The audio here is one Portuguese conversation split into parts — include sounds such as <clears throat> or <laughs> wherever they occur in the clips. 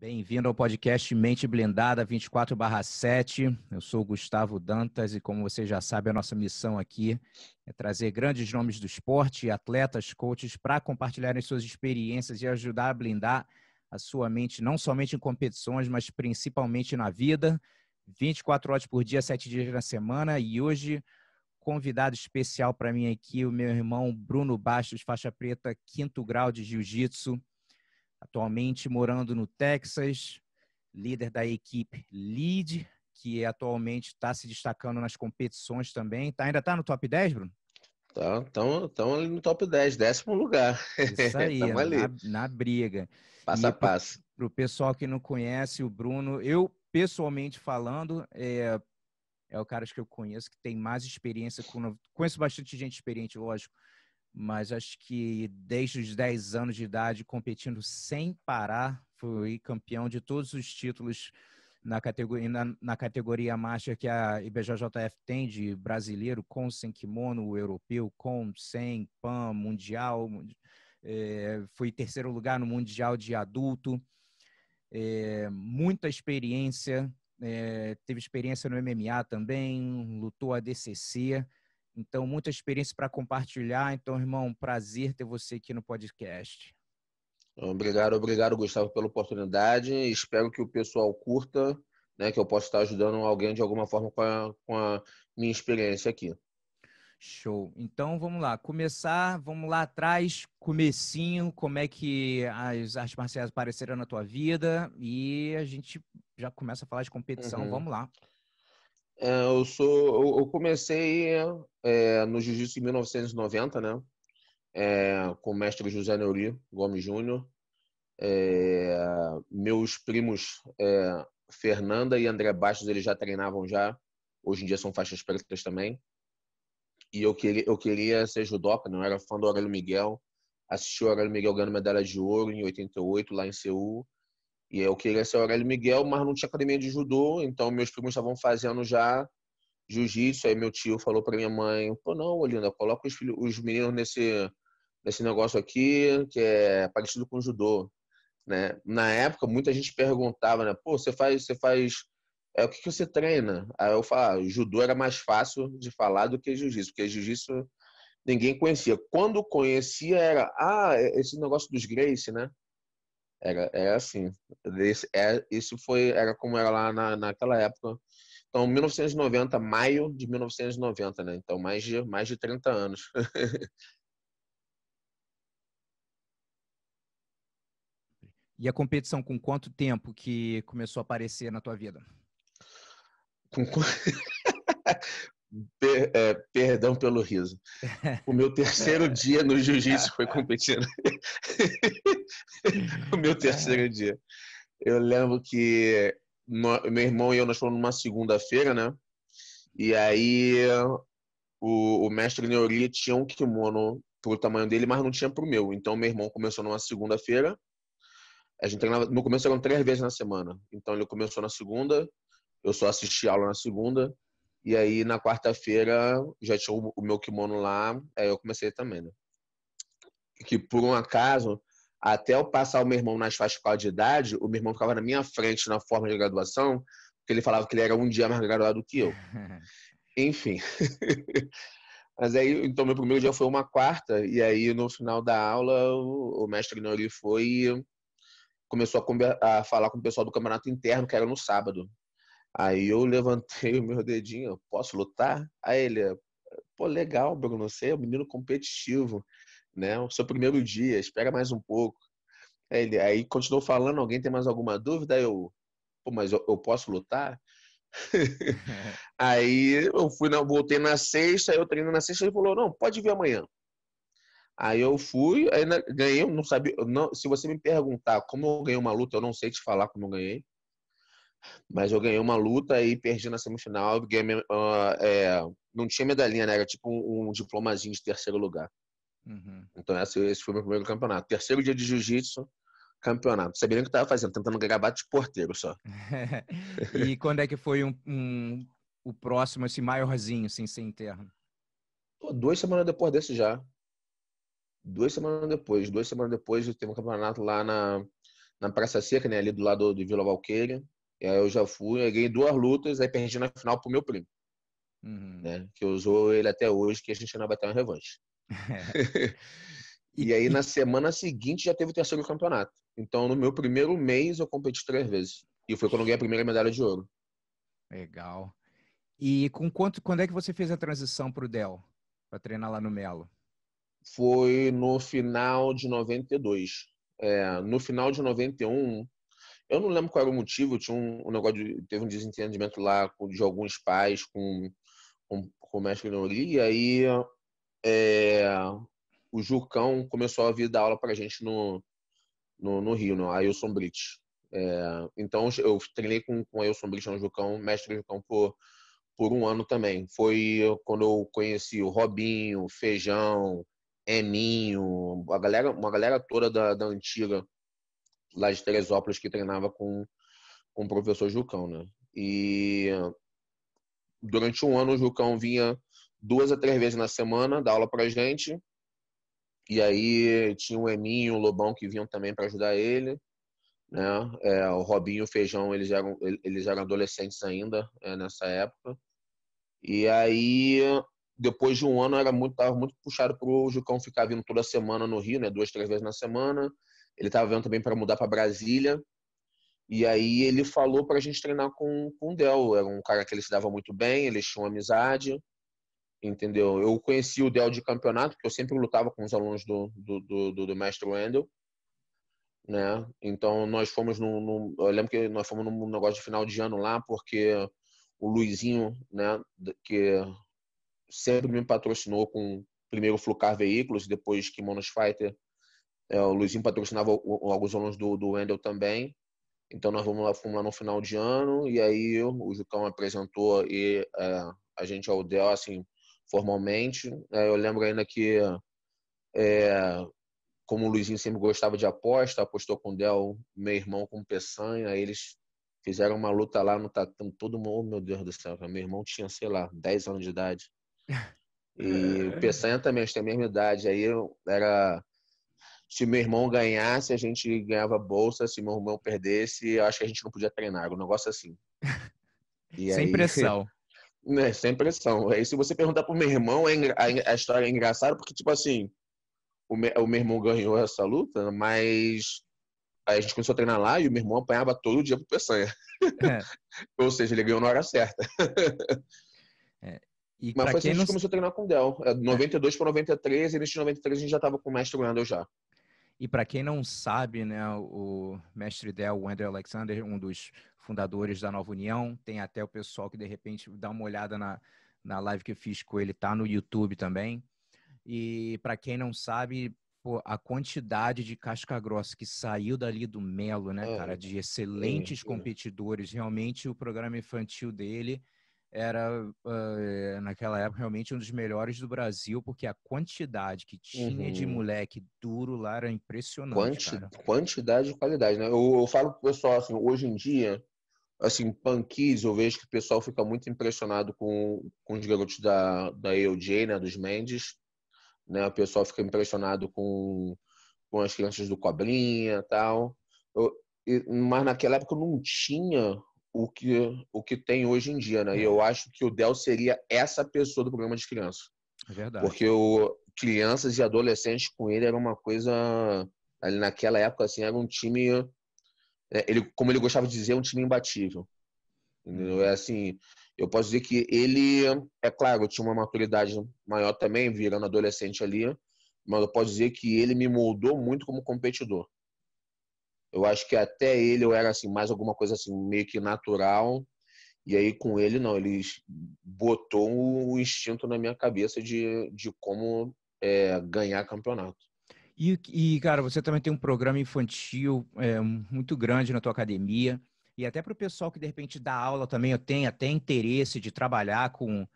Bem-vindo ao podcast Mente Blindada 24/7. Eu sou Gustavo Dantas e como você já sabe, a nossa missão aqui é trazer grandes nomes do esporte, atletas, coaches para compartilharem suas experiências e ajudar a blindar a sua mente não somente em competições, mas principalmente na vida. 24 horas por dia, 7 dias na semana e hoje convidado especial para mim aqui, o meu irmão Bruno Bastos, faixa preta, quinto grau de jiu-jitsu atualmente morando no Texas, líder da equipe Lead, que atualmente está se destacando nas competições também. Tá, ainda está no top 10, Bruno? Estão ali no top 10, décimo lugar. Isso <laughs> aí, na, na, briga. Passo a passo. Para o pessoal que não conhece o Bruno, eu, pessoalmente falando, é, é o cara que eu conheço que tem mais experiência. Com, conheço bastante gente experiente, lógico, mas acho que desde os 10 anos de idade, competindo sem parar, fui campeão de todos os títulos na categoria, na, na categoria Master que a IBJJF tem de brasileiro, com sem kimono, europeu, com sem PAN, mundial. É, fui terceiro lugar no mundial de adulto. É, muita experiência, é, teve experiência no MMA também, lutou a DCC. Então, muita experiência para compartilhar. Então, irmão, prazer ter você aqui no podcast. Obrigado, obrigado, Gustavo, pela oportunidade. Espero que o pessoal curta, né, que eu possa estar ajudando alguém de alguma forma com a, com a minha experiência aqui. Show. Então vamos lá, começar, vamos lá atrás, comecinho, como é que as artes marciais apareceram na tua vida e a gente já começa a falar de competição. Uhum. Vamos lá. É, eu sou, eu comecei é, no jiu-jitsu em 1990, né? É, com o mestre José Neuri Gomes Júnior. É, meus primos é, Fernanda e André Bastos eles já treinavam já. Hoje em dia são faixas pretas também. E eu queria, eu queria ser judoca, não né? era fã do Aurélio Miguel. Assisti o Aurélio Miguel ganhando medalha de ouro em 88 lá em Seul. E eu queria ser o Aurélio Miguel, mas não tinha academia de judô, então meus primos estavam fazendo já jiu-jitsu. Aí meu tio falou para minha mãe: pô, não, Olinda, coloca os, filhos, os meninos nesse, nesse negócio aqui, que é parecido com judô. Né? Na época, muita gente perguntava, né? Pô, você faz, você faz, é o que, que você treina? Aí eu falava, ah, judô era mais fácil de falar do que jiu-jitsu, porque jiu-jitsu ninguém conhecia. Quando conhecia era, ah, esse negócio dos Grace, né? Era, era assim. Esse, é, isso foi, era como era lá na, naquela época. Então, 1990, maio de 1990, né? Então, mais de, mais de 30 anos. <laughs> e a competição, com quanto tempo que começou a aparecer na tua vida? Com... Per, é, perdão pelo riso. O meu terceiro <laughs> dia no jiu-jitsu foi competindo. <laughs> o meu terceiro dia. Eu lembro que no, meu irmão e eu nós fomos numa segunda-feira, né? E aí o, o mestre Neuri tinha um kimono pro tamanho dele, mas não tinha pro meu. Então meu irmão começou numa segunda-feira. A gente treinava, no começo eram três vezes na semana. Então ele começou na segunda, eu só assisti aula na segunda e aí, na quarta-feira, já tinha o meu kimono lá, aí eu comecei também, né? Que por um acaso, até eu passar o meu irmão nas faixas de idade, o meu irmão ficava na minha frente na forma de graduação, porque ele falava que ele era um dia mais graduado que eu. <laughs> Enfim. <laughs> Mas aí, então, meu primeiro dia foi uma quarta, e aí no final da aula, o, mestre Nori foi e começou a, a falar com o pessoal do campeonato interno, que era no sábado. Aí eu levantei <laughs> o meu dedinho, posso lutar? Aí ele, pô, legal, Bruno, você é um menino competitivo, né? O seu primeiro dia, espera mais um pouco. Aí ele, aí continuou falando, alguém tem mais alguma dúvida? Aí eu, pô, mas eu, eu posso lutar? <laughs> aí eu fui, na, voltei na sexta, eu treino na sexta, ele falou, não, pode vir amanhã. Aí eu fui, aí ganhei, não sabia, não, se você me perguntar como eu ganhei uma luta, eu não sei te falar como eu ganhei. Mas eu ganhei uma luta e perdi na semifinal. Ganhei, uh, é, não tinha medalhinha, né? Era tipo um, um diplomazinho de terceiro lugar. Uhum. Então esse, esse foi o meu primeiro campeonato. Terceiro dia de jiu-jitsu, campeonato. Sabia nem o que estava fazendo, tentando gravar de porteiro só. <laughs> e quando é que foi um, um, o próximo, esse maiorzinho, sem ser interno? Pô, duas semanas depois desse já. Duas semanas depois. Duas semanas depois eu teve um campeonato lá na, na Praça Seca, né? Ali do lado do Vila Valqueira. E aí eu já fui, eu ganhei duas lutas, aí perdi na final pro meu primo. Uhum. Né? Que usou ele até hoje, que a gente ainda vai ter uma revanche. e, <laughs> e aí na semana seguinte já teve o terceiro campeonato. Então no meu primeiro mês eu competi três vezes. E foi quando eu ganhei a primeira medalha de ouro. Legal. E com quanto, quando é que você fez a transição para o Dell, para treinar lá no Melo? Foi no final de 92. É, no final de 91, eu não lembro qual era o motivo, tinha um, um negócio de, teve um desentendimento lá de alguns pais com, com, com o mestre Nori, e aí é, o Jucão começou a vir dar aula para a gente no, no, no, Rio, no Ailson Brits. É, então eu treinei com, com o Ailson Brits no Jucão, mestre Jucão, por por um ano também. Foi quando eu conheci o Robinho, Feijão, Eminho, a galera, uma galera toda da, da antiga lá de Teresópolis que treinava com, com o professor Jucão, né? E durante um ano o Jucão vinha duas a três vezes na semana dar aula pra gente. E aí tinha o Eminho, o Lobão que vinham também para ajudar ele. Né? É, o Robinho e o Feijão, eles eram, eles eram adolescentes ainda é, nessa época. E aí, depois de um ano, era muito, tava muito puxado para o Jucão ficar vindo toda semana no Rio, né? Duas, três vezes na semana. Ele estava vendo também para mudar para Brasília. E aí ele falou para a gente treinar com, com o Del. Era um cara que ele se dava muito bem, eles tinham amizade, entendeu? Eu conheci o Del de campeonato, porque eu sempre lutava com os alunos do, do, do, do mestre Wendel. Né? Então nós fomos num, eu lembro que nós fomos num negócio de final de ano lá porque o Luizinho, né, que sempre me patrocinou com primeiro Flucar Veículos, depois Kimonos Fighter. É, o Luizinho patrocinava alguns alunos do, do Wendel também. Então nós vamos lá, fomos lá no final de ano e aí o Jucão apresentou e é, a gente ao Del assim formalmente. É, eu lembro ainda que é, como o Luizinho sempre gostava de aposta, apostou com o Del, meu irmão com o Peçanha, eles Fizeram uma luta lá no tatame, todo mundo, oh, meu Deus do céu, meu irmão tinha, sei lá, 10 anos de idade. <laughs> E o Peçanha também, acho que tem a mesma idade. Aí eu era. Se meu irmão ganhasse, a gente ganhava bolsa. Se meu irmão perdesse, eu acho que a gente não podia treinar. Um negócio assim. <laughs> Sem aí, pressão. <laughs> Né, sem pressão. Aí se você perguntar pro meu irmão, a, história é engraçada, porque, tipo assim, o meu, o meu irmão ganhou essa luta, mas Aí a gente começou a treinar lá e o meu irmão apanhava todo dia pro Peçanha. É. <laughs> Ou seja, ele ganhou na hora certa. É. E Mas foi assim que a gente não... começou a treinar com o Del. 92 para 93, e nesse 93 a gente já estava com o mestre Wendel já. E para quem não sabe, né, o mestre Del, Wendel Alexander, um dos fundadores da Nova União, tem até o pessoal que de repente dá uma olhada na, na live que eu fiz com ele, tá no YouTube também. E para quem não sabe, pô, a quantidade de casca grossa que saiu dali do Melo, né, é, cara, de excelentes competidores. Realmente o programa infantil dele era uh, naquela época realmente um dos melhores do Brasil, porque a quantidade que tinha uhum. de moleque duro lá era impressionante. Quanti cara. Quantidade e qualidade, né? Eu, eu falo pro pessoal assim, hoje em dia, assim, panquis, eu vejo que o pessoal fica muito impressionado com, com os garotos da, da EOJ, né, dos Mendes né? O pessoal fica impressionado com, com as crianças do Cobrinha tal. Eu, mas naquela época não tinha o que, o que tem hoje em dia, né? E eu acho que o Del seria essa pessoa do programa de crianças. É verdade. Porque o, crianças e adolescentes com ele era uma coisa. Ali naquela época, assim, era um time. É, ele, como ele gostava de dizer, um time imbatível. Entendeu? Uhum. É assim, eu posso dizer que ele, é claro, tinha uma maturidade maior também, virando adolescente ali, mas eu posso dizer que ele me moldou muito como competidor. Eu acho que até ele eu era assim mais alguma coisa assim meio que natural e aí com ele não, ele botou o instinto na minha cabeça de, de como é, ganhar campeonato. E, e, cara, você também tem um programa infantil é, muito grande na tua academia. E até para o pessoal que de repente dá aula também, eu tenho até interesse de trabalhar com,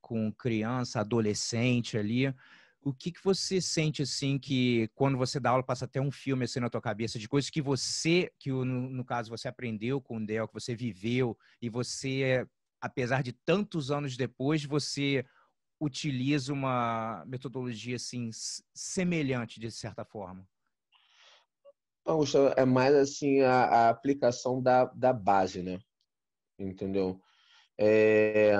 com criança, adolescente ali. O que, que você sente assim que quando você dá aula passa até um filme assim na tua cabeça de coisas que você, que no, no caso você aprendeu com o Del, que você viveu e você, apesar de tantos anos depois, você utiliza uma metodologia assim semelhante de certa forma? É mais assim a, a, aplicação da, da base, né? Entendeu? É,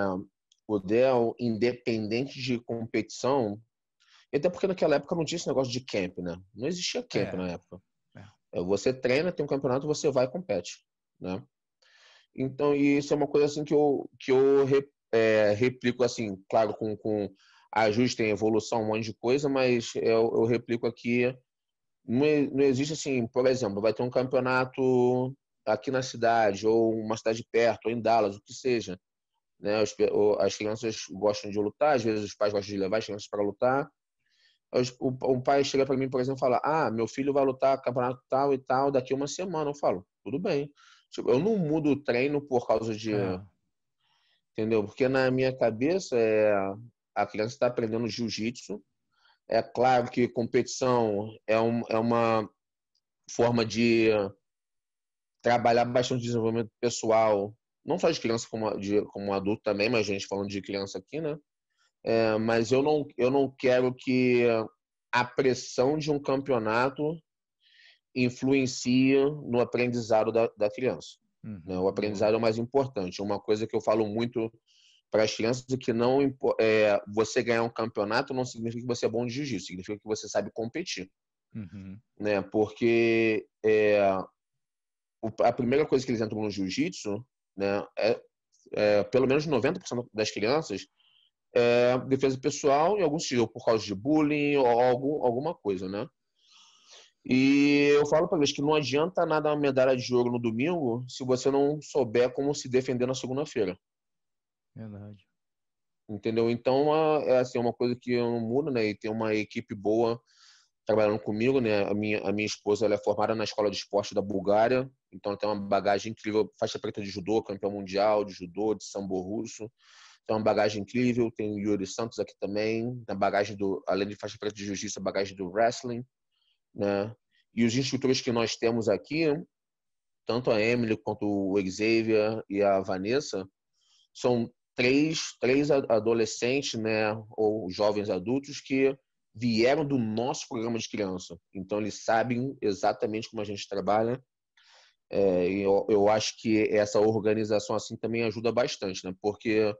o Dell, independente de competição, até porque naquela época não tinha esse negócio de camp, né? Não existia camp é. na época. É. Você treina, tem um campeonato, você vai e compete, né? Então, isso é uma coisa assim que eu, que eu é, replico assim, claro, com, com ajuste em evolução, um monte de coisa, mas eu, eu replico aqui. Não, não existe assim, por exemplo, vai ter um campeonato aqui na cidade, ou uma cidade perto, ou em Dallas, o que seja. Né? As, as crianças gostam de lutar, às vezes os pais gostam de levar as crianças para lutar. O, pai chega para mim, por exemplo, e fala: Ah, meu filho vai lutar campeonato tal e tal daqui uma semana. Eu falo: Tudo bem. Tipo, eu não mudo o treino por causa de. É. Entendeu? Porque na minha cabeça é a criança está aprendendo jiu-jitsu. É claro que competição é, um, é uma forma de trabalhar bastante desenvolvimento pessoal, não só de criança como, de, como adulto também, mas a gente falando de criança aqui, né? É, mas eu não, eu não quero que a pressão de um campeonato influencie no aprendizado da, da criança. Uhum. Né? O aprendizado é o mais importante. Uma coisa que eu falo muito para as crianças é que não é, você ganhar um campeonato não significa que você é bom de jiu-jitsu, significa que você sabe competir. Uhum. Né? Porque é, a primeira coisa que eles entram no jiu-jitsu né, é, é, pelo menos 90% das crianças é defesa pessoal e alguns tiros por causa de bullying ou algum, alguma coisa, né? E eu falo para eles que não adianta nada uma medalha de ouro no domingo se você não souber como se defender na segunda-feira. Verdade. Entendeu? Então, é assim, uma coisa que eu não mudo, né? E tem uma equipe boa trabalhando comigo, né? A minha, a minha esposa ela é formada na escola de esporte da Bulgária, então ela tem uma bagagem incrível, faixa preta de judô, campeão mundial de judô, de sambo russo. Tem uma bagagem incrível, tem o Yuri Santos aqui também, na bagagem do, além de faixa preta de jiu-jitsu, a bagagem do wrestling, né? E os instrutores que nós temos aqui, tanto a Emily quanto o Xavier e a Vanessa, são três, três adolescentes, né, ou jovens adultos que vieram do nosso programa de criança. Então, eles sabem exatamente como a gente trabalha. É, eu, eu acho que essa organização assim também ajuda bastante, né? Porque,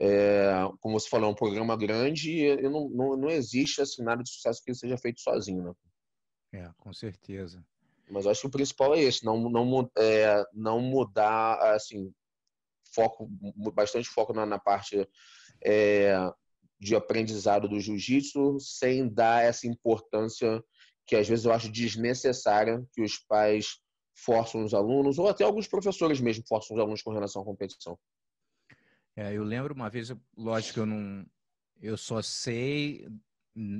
é, como você falou, é um programa grande e não, não, não existe assim, nada de sucesso que seja feito sozinho, né? É, com certeza. Mas acho que o principal é esse, não, não, é, não mudar, assim, foco, bastante foco na, na parte é, de aprendizado do jiu-jitsu, sem dar essa importância que às vezes eu acho desnecessária que os pais forçam os alunos, ou até alguns professores mesmo forçam os alunos com relação à competição. É, eu lembro uma vez, lógico eu não, eu só sei,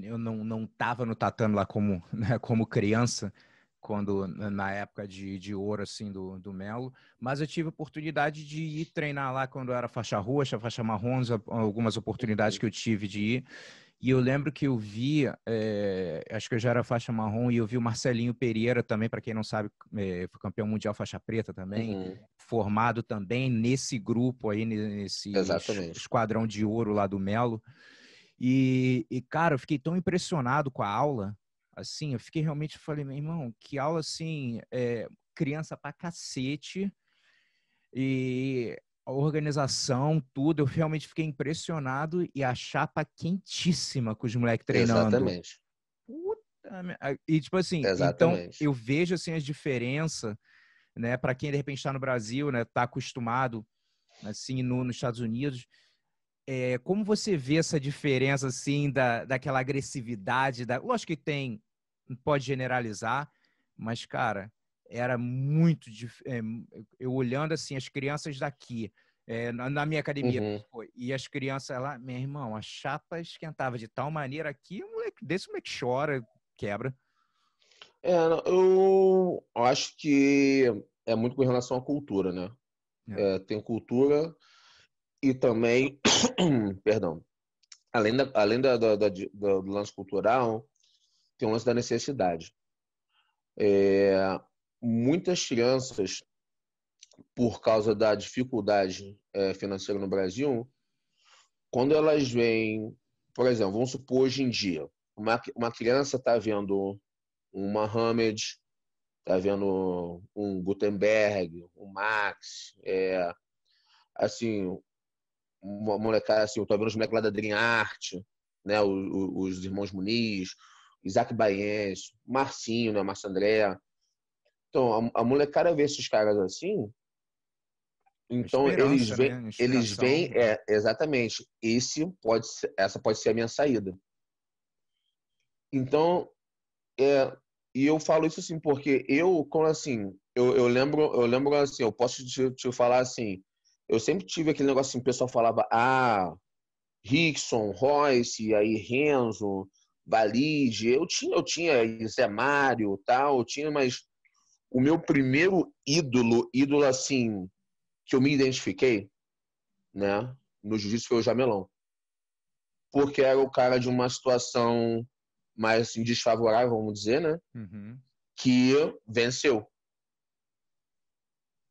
eu não não estava no tatame lá como <laughs> né, como criança, quando na época de, de ouro assim do, do Melo, mas eu tive oportunidade de ir treinar lá quando eu era faixa roxa, faixa marrom, algumas oportunidades que eu tive de ir. E eu lembro que eu vi, é, acho que eu já era faixa marrom, e eu vi o Marcelinho Pereira também, para quem não sabe, é, foi campeão mundial faixa preta também, uhum. formado também nesse grupo aí, nesse Exatamente. esquadrão de ouro lá do Melo. E, e, cara, eu fiquei tão impressionado com a aula, assim, eu fiquei realmente, falei, meu irmão, que aula assim, é, criança pra cacete, e a organização, tudo, eu realmente fiquei impressionado e a chapa quentíssima com os moleques treinando. Exatamente. Puta, e tipo assim, então, Exatamente. então eu vejo assim as diferenças, né, para quem de repente está no Brasil, né, tá acostumado assim no, nos Estados Unidos, é, como você vê essa diferença assim da, daquela agressividade, da, lógico que tem, pode generalizar, mas cara, era muito é, eu olhando assim as crianças daqui é, na, na, minha academia uhum. e as crianças lá, meu irmão, a chapa esquentava de tal maneira que o moleque, desse moleque chora, quebra. É, eu acho que é muito com relação à cultura, né? É. É, tem cultura e também, <clears throat> perdão, além, da, além da, da, da, do lance cultural, tem o lance da necessidade. É, muitas crianças, por causa da dificuldade é, financeira no Brasil, quando elas vêm, por exemplo, vamos supor hoje em dia, uma, uma criança está vendo uma Hamed, tá vendo um Gutenberg, um Max, é, assim, uma molecada, assim, eu tô vendo os moleques lá da Dream Art, né, os, os irmãos Muniz, Isaac Baiense, Marcinho, né, Marcio André. Então, a, a molecada vê esses caras assim, então eles vêm, né? eles vêm, é, exatamente. Esse pode ser, essa pode ser a minha saída. Então, é, e eu falo isso assim porque eu, como assim, eu, eu lembro, eu lembro assim, eu posso te, te falar assim, eu sempre tive aquele negócio assim, o pessoal falava, ah, Rickson, Royce, aí Renzo, Valide, eu tinha, eu tinha Zé Mário, tal, eu tinha, mas o meu primeiro ídolo, ídolo assim, que eu me identifiquei, né, no jiu-jitsu foi o Jamelão. Porque era o cara de uma situação mais assim, desfavorável, vamos dizer, né? Uhum. Que venceu.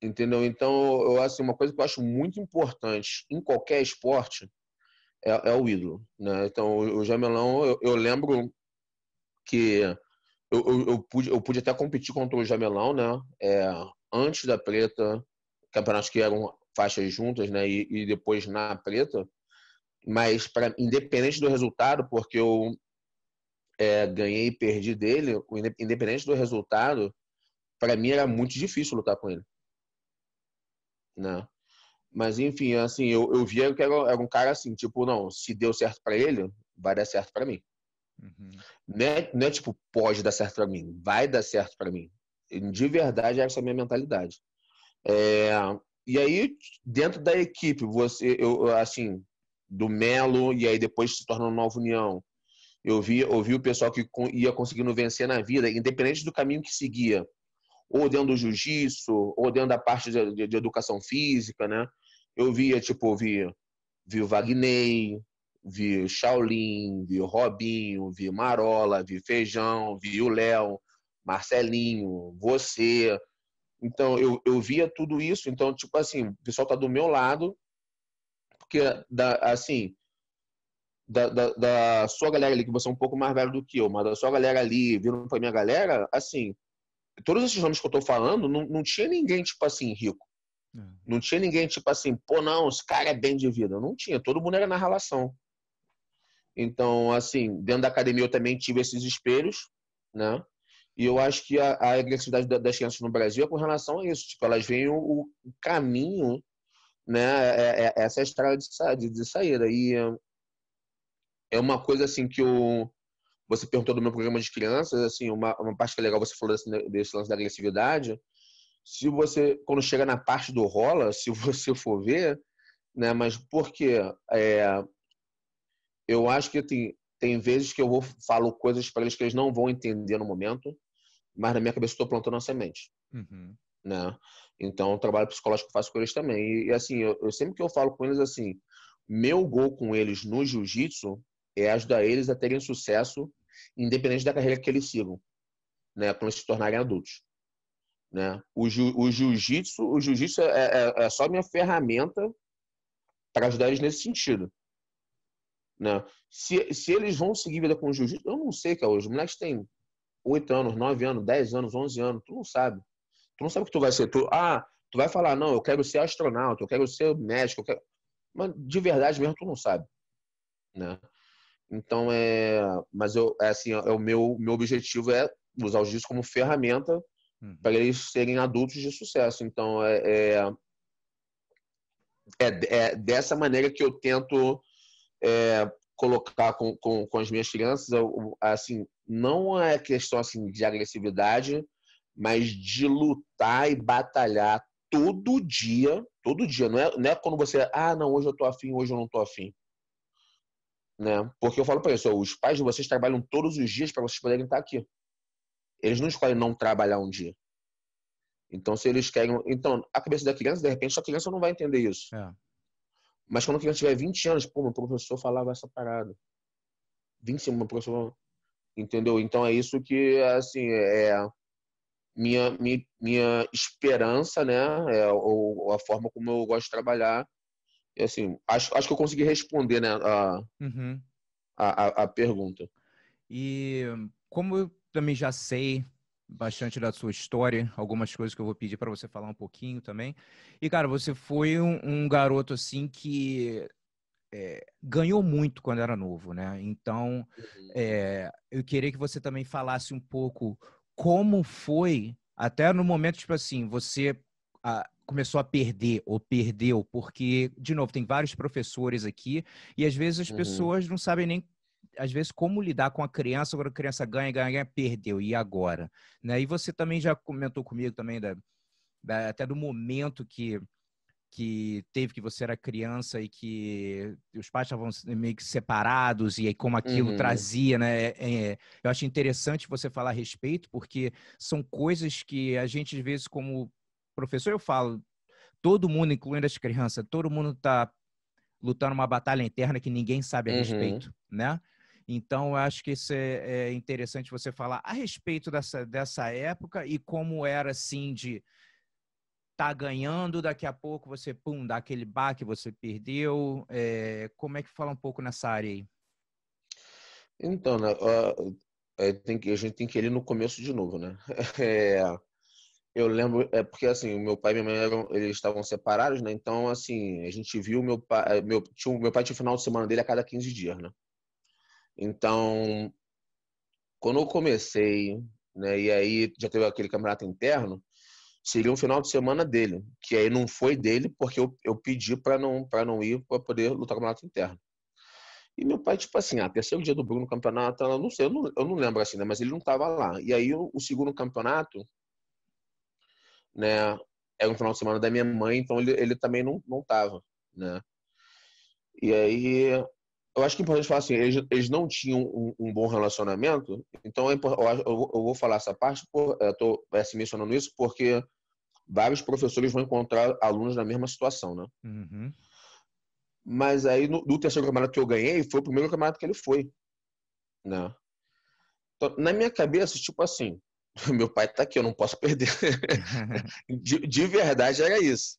Entendeu? Então, eu assim, uma coisa que eu acho muito importante em qualquer esporte é, é o ídolo, né? Então, o Jamelão, eu, eu lembro que eu, eu, eu, pude, eu pude até competir contra o Jamelão, né? É, antes da preta, campeonatos que eram faixas juntas, né? E, e depois na preta. Mas, para independente do resultado, porque eu é, ganhei e perdi dele, independente do resultado, para mim era muito difícil lutar com ele. Né? Mas, enfim, assim, eu, eu via que era, era um cara assim, tipo, não, se deu certo para ele, vai dar certo para mim. Uhum. Não, é, não é tipo, pode dar certo para mim, vai dar certo para mim. De verdade, essa é a minha mentalidade. É, e aí, dentro da equipe, você, eu, assim, do Melo, e aí depois se torna uma nova união. Eu vi, eu vi o pessoal que ia conseguindo vencer na vida, independente do caminho que seguia. Ou dentro do jiu-jitsu, ou dentro da parte de, de, de, educação física, né? Eu via, tipo, vi, vi o Wagner, vi Shaolin, vi Robinho, vi Marola, vi Feijão, vi o Léo, Marcelinho, você. Então, eu, eu via tudo isso. Então, tipo assim, o pessoal tá do meu lado, porque, da, assim, da, da, da, sua galera ali, que você é um pouco mais velho do que eu, mas da sua galera ali, vindo pra minha galera, assim, todos esses nomes que eu tô falando, não, não tinha ninguém, tipo assim, rico. É. Não tinha ninguém, tipo assim, pô, não, esse cara é bem de vida. Não tinha, todo mundo era na relação. Então, assim, dentro da academia eu também tive esses espelhos, né? E eu acho que a, a agressividade das crianças no Brasil é com relação a isso. Tipo, elas veem o, o caminho, né? É, é, essa é a estrada de, de, saída. E é uma coisa, assim, que o você perguntou do meu programa de crianças, assim, uma, uma parte que é legal, você falou desse, desse lance da agressividade. Se você, quando chega na parte do rola, se você for ver, né? Mas por quê? É, eu acho que tem, tem vezes que eu vou falo coisas para eles que eles não vão entender no momento mas na minha cabeça estou plantando a semente. Uhum. Né? Então, o trabalho psicológico eu faço com eles também. E, e assim, eu, eu, sempre que eu falo com eles assim, meu gol com eles no jiu-jitsu é ajudar eles a terem sucesso, independente da carreira que eles sigam, né? Quando se tornarem adultos. Né? O, ju, o jiu-jitsu, o jiu-jitsu é, é, é só minha ferramenta para ajudar eles nesse sentido. Né? Se, se eles vão seguir vida com o jiu-jitsu, eu não sei, que Os moleques têm 8 anos, 9 anos, 10 anos, 11 anos, tu não sabe. Tu não sabe o que tu vai ser. Tu, ah, tu vai falar, não, eu quero ser astronauta, eu quero ser médico, eu quero... mas de verdade mesmo tu não sabe, né? Então é, mas eu é assim, é o meu meu objetivo é usar os discos como ferramenta uhum. para eles serem adultos de sucesso. Então é, é, é, é dessa maneira que eu tento é, colocar com, com, com as minhas crianças, assim, não é questão assim de agressividade, mas de lutar e batalhar todo dia, todo dia. Não é, não é quando você, ah, não, hoje eu tô afim, hoje eu não tô afim. Né? Porque eu falo para isso, os pais de vocês trabalham todos os dias para vocês poderem estar aqui. Eles não escolhem não trabalhar um dia. Então, se eles querem. Então, a cabeça da criança, de repente, a criança não vai entender isso. É. Mas quando a criança tiver 20 anos, pô, meu professor falava essa parada. 25, meu professor. Entendeu? Então é isso que, assim, é minha, minha, minha esperança, né? É, ou, a forma como eu gosto de trabalhar. E, assim, acho, acho que eu consegui responder, né? A, uhum. a, a, a pergunta. E como eu também já sei bastante da sua história, algumas coisas que eu vou pedir para você falar um pouquinho também. E, cara, você foi um, um garoto assim que é, ganhou muito quando era novo, né? Então, uhum. é, eu queria que você também falasse um pouco como foi, até no momento, tipo assim, você a, começou a perder ou perdeu, porque, de novo, tem vários professores aqui e às vezes as uhum. pessoas não sabem nem às vezes, como lidar com a criança, quando a criança ganha, ganha, ganha, perdeu, e agora? Né? E você também já comentou comigo também, da, da, até do momento que, que teve que você era criança e que os pais estavam meio que separados, e aí como aquilo uhum. trazia, né? É, é, eu acho interessante você falar a respeito, porque são coisas que a gente, às vezes, como professor, eu falo, todo mundo, incluindo as crianças, todo mundo está lutando uma batalha interna que ninguém sabe a uhum. respeito, né? Então, eu acho que isso é, é, interessante você falar a respeito dessa, dessa época e como era, assim, de tá ganhando, daqui a pouco você, pum, dá aquele baque, você perdeu. É, como é que fala um pouco nessa área aí? Então, né, uh, que, a gente tem que ir no começo de novo, né? <laughs> É, eu lembro, é porque assim, meu pai e minha mãe eram, eles estavam separados, né? Então, assim, a gente viu meu pai, meu, tinha, meu pai tinha o final de semana dele a cada 15 dias, né? Então, quando eu comecei, né, e aí já teve aquele campeonato interno, seria um final de semana dele, que aí não foi dele porque eu, eu pedi para não para não ir para poder lutar o campeonato interno. E meu pai, tipo assim, ah, terceiro dia do Bruno no campeonato, eu não sei, eu não, eu não lembro assim, né, mas ele não estava lá. E aí o, o, segundo campeonato, né, era um final de semana da minha mãe, então ele, ele também não não tava, né? E aí eu acho que é importante falar assim, eles, eles não tinham um, um, bom relacionamento, então é eu, eu, eu, vou falar essa parte, por, eu estou assim, mencionando isso porque vários professores vão encontrar alunos na mesma situação, né? Uhum. Mas aí, no, no, terceiro campeonato que eu ganhei, foi o primeiro campeonato que ele foi, né? Então, na minha cabeça, tipo assim, <laughs> meu pai tá aqui, eu não posso perder. <laughs> de, de verdade era isso.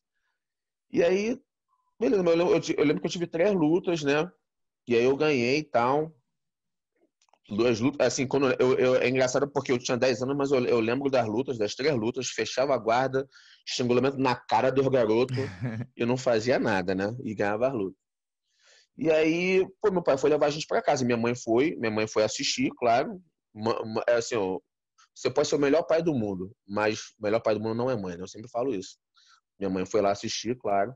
E aí, beleza, eu lembro, eu lembro que eu tive três lutas, né? E aí eu ganhei e tal. Duas lutas, assim, quando eu, eu, é engraçado porque eu tinha 10 anos, mas eu, eu lembro das lutas, das três lutas, fechava a guarda, estrangulamento na cara dos garotos, <laughs> eu não fazia nada, né? E ganhava as lutas. E aí, pô, meu pai foi levar a gente para casa, minha mãe foi, minha mãe foi assistir, claro. É assim, ó, você pode ser o melhor pai do mundo, mas o melhor pai do mundo não é mãe, né? Eu sempre falo isso. Minha mãe foi lá assistir, claro.